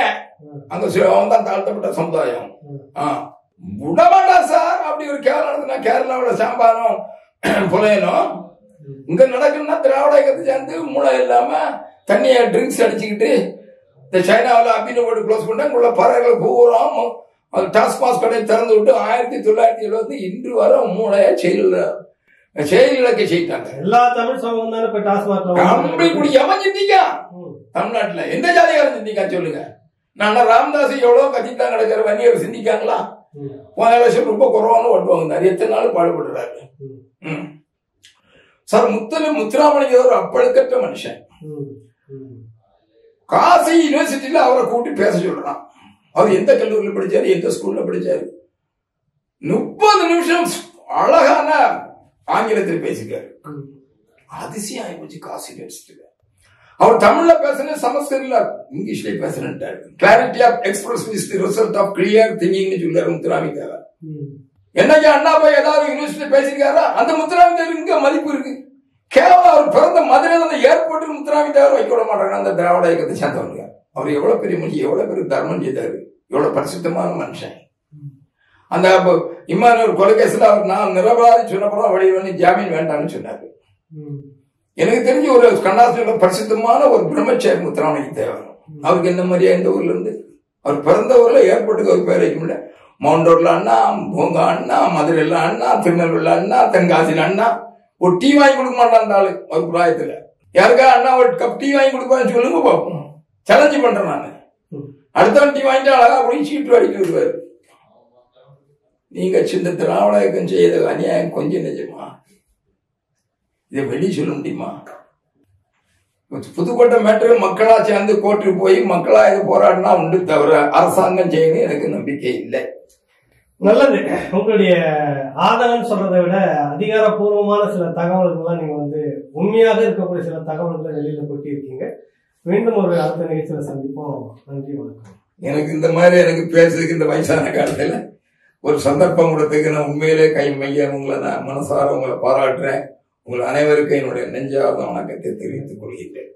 அங்க அவன் தான் தாழ்த்தப்பட்ட சமுதாயம். ம். விடமாட்டா சார்? அப்படி ஒரு கேரளா நடத்தினா கேரளாவோட சாம்பாரம் புலையனும் இங்க நடக்குன்னா திராவிட இயக்கத்தை சேர்ந்து மூளை இல்லாம தண்ணியை ட்ரிங்க்ஸ் அடிச்சுக்கிட்டு இந்த சைனாவில் அபினவோடு க்ளோஸ் பண்ணாங்க உள்ள பறவைகள் பூரா ம- அது டாஸ்மாஸ் கடை திறந்து விட்டு ஆயிரத்தி தொள்ளாயிரத்தி எழுபது இன்று வர மூளைய செயலில் செயல் இழக்க செய்தாங்க எல்லா தமிழ் சமூகம் தானே இப்ப இப்படி எவன் சிந்திக்கான் ம். தமிழ்நாட்டுல. எந்த ஜாதிகாரன் சிந்திக்கான் சொல்லுங்க? நான் ராமதாஸ் எவ்வளவு கத்திட்டு கிடக்கிற வன்னியர் சிந்திக்காங்களா. போன லட்சம் ரொம்ப குறவான ஓட்டு வாங்கினார் எத்தனை நாள் பாடுபடுறாரு. சார் முத்தலு முத்துராமலிங்க ஒரு அப்பழுக்கற்ற மனுஷன். காசி யூனிவர்சிட்டியில அவரை கூட்டி பேச சொல்றான் அவர் எந்த கல்லூரியில் படிச்சாரு எந்த ஸ்கூல்ல படிச்சாரு முப்பது நிமிஷம் அழகான ஆங்கிலத்தில் பேசிக்காரு. அதிசயம் ஆயிப்போச்சு காசி யூனிவர்சிட்டியில அவர் தமிழ்ல பேசுறது சமஸ்கிருத்ல இங்கிலீஷ்ல பேசுறேன்ட்டாரு. Clarity of express is the result of clear திங்கிங்னு சொல்றாரு முத்துராமிக்காரர். என்னையா அண்ணா போய் ஏதாவது யூனிவர்சிட்டி பேசியிருக்காரா? அந்த முத்துராமித்தார் இங்க மதிப்பு இருக்கு. கேவலம் அவர் பிறந்த மதுரையில் அந்த ஏர்போர்ட்டில் முத்துராமித்தார் வைக்க விட மாட்டாங்க அந்த திராவிட இயக்கத்தை சேர்ந்தவங்க. அவர் எவ்வளவு பெரிய மனுஷன் எவ்வளவு பெரிய தர்மம் செய்தாரு. எவ்வளவு பரிசுத்தமான மனுஷன். அந்த அப்போ இம்மானுவல் கொலைகேசில் அவர் நான் நிரபராதி சொன்னப்பறம் வழி பண்ணி ஜாமீன் வேண்டாம்னு சொன்னாரு. எனக்கு தெரிஞ்ச ஒரு கண்ணாசியோட பரிசுத்தமான ஒரு பிரம்மச்சாரி முத்துராமலிங்க தேவர். அவருக்கு என்ன மாதிரியா இந்த ஊர்ல இருந்து? அவர் பிறந்த ஊர்ல ஏர்போர்ட்டுக்கு அவர் பேர் வைக்க முடியல. மவுண்டூர்ல அண்ணா பூங்கா அண்ணா மதுரையில் அண்ணா திருநெல்வேலியில் அண்ணா தென்காசியில் அண்ணா. ஒரு டீ வாங்கி கொடுக்க மாட்டான் ஆளு ஒரு பிராயத்துல. யாருக்கா அண்ணா ஒரு கப் டீ வாங்கி கொடுப்பான்னு சொல்லுங்க பார்ப்போம் சேலஞ்சு பண்றேன் நான். அடுத்தவன் டீ வாங்கிட்டு அழகா போய் சீட்டு வாடிட்டு வருவாரு. நீங்க சின்ன திராவிட இயக்கம் செய்த அநியாயம் கொஞ்சம் நிஜமா? இதை வெளியே சொல்ல முடியுமா? புதுக்கோட்டை மேட்டர் மக்களா சேர்ந்து கோர்ட்டுக்கு போய் மக்களா இது போராடினா உண்டு தவிர அரசாங்கம் செய்யணும் எனக்கு நம்பிக்கை இல்லை. நல்லது. உங்களுடைய ஆதங்கன்னு சொல்றதை விட அதிகாரப்பூர்வமான சில தகவல்கள்லாம் நீங்க வந்து உண்மையாக இருக்கக்கூடிய சில தகவல்களை வெளியில கொட்டியிருக்கீங்க. மீண்டும் ஒரு அடுத்த நிகழ்ச்சியில சந்திப்போம். நன்றி வணக்கம். எனக்கு இந்த மாதிரி எனக்கு பேசுறதுக்கு இந்த வயசான காலத்துல ஒரு சந்தர்ப்பம் கொடுத்ததுக்கு நான் உண்மையிலே கை மைய உங்களை நான் மனசார உங்களை பாராட்டுறேன். உங்கள் அனைவருக்கும் என்னுடைய நெஞ்சார்ந்த வணக்கத்தை தெரிவித்துக் கொள்கிறேன்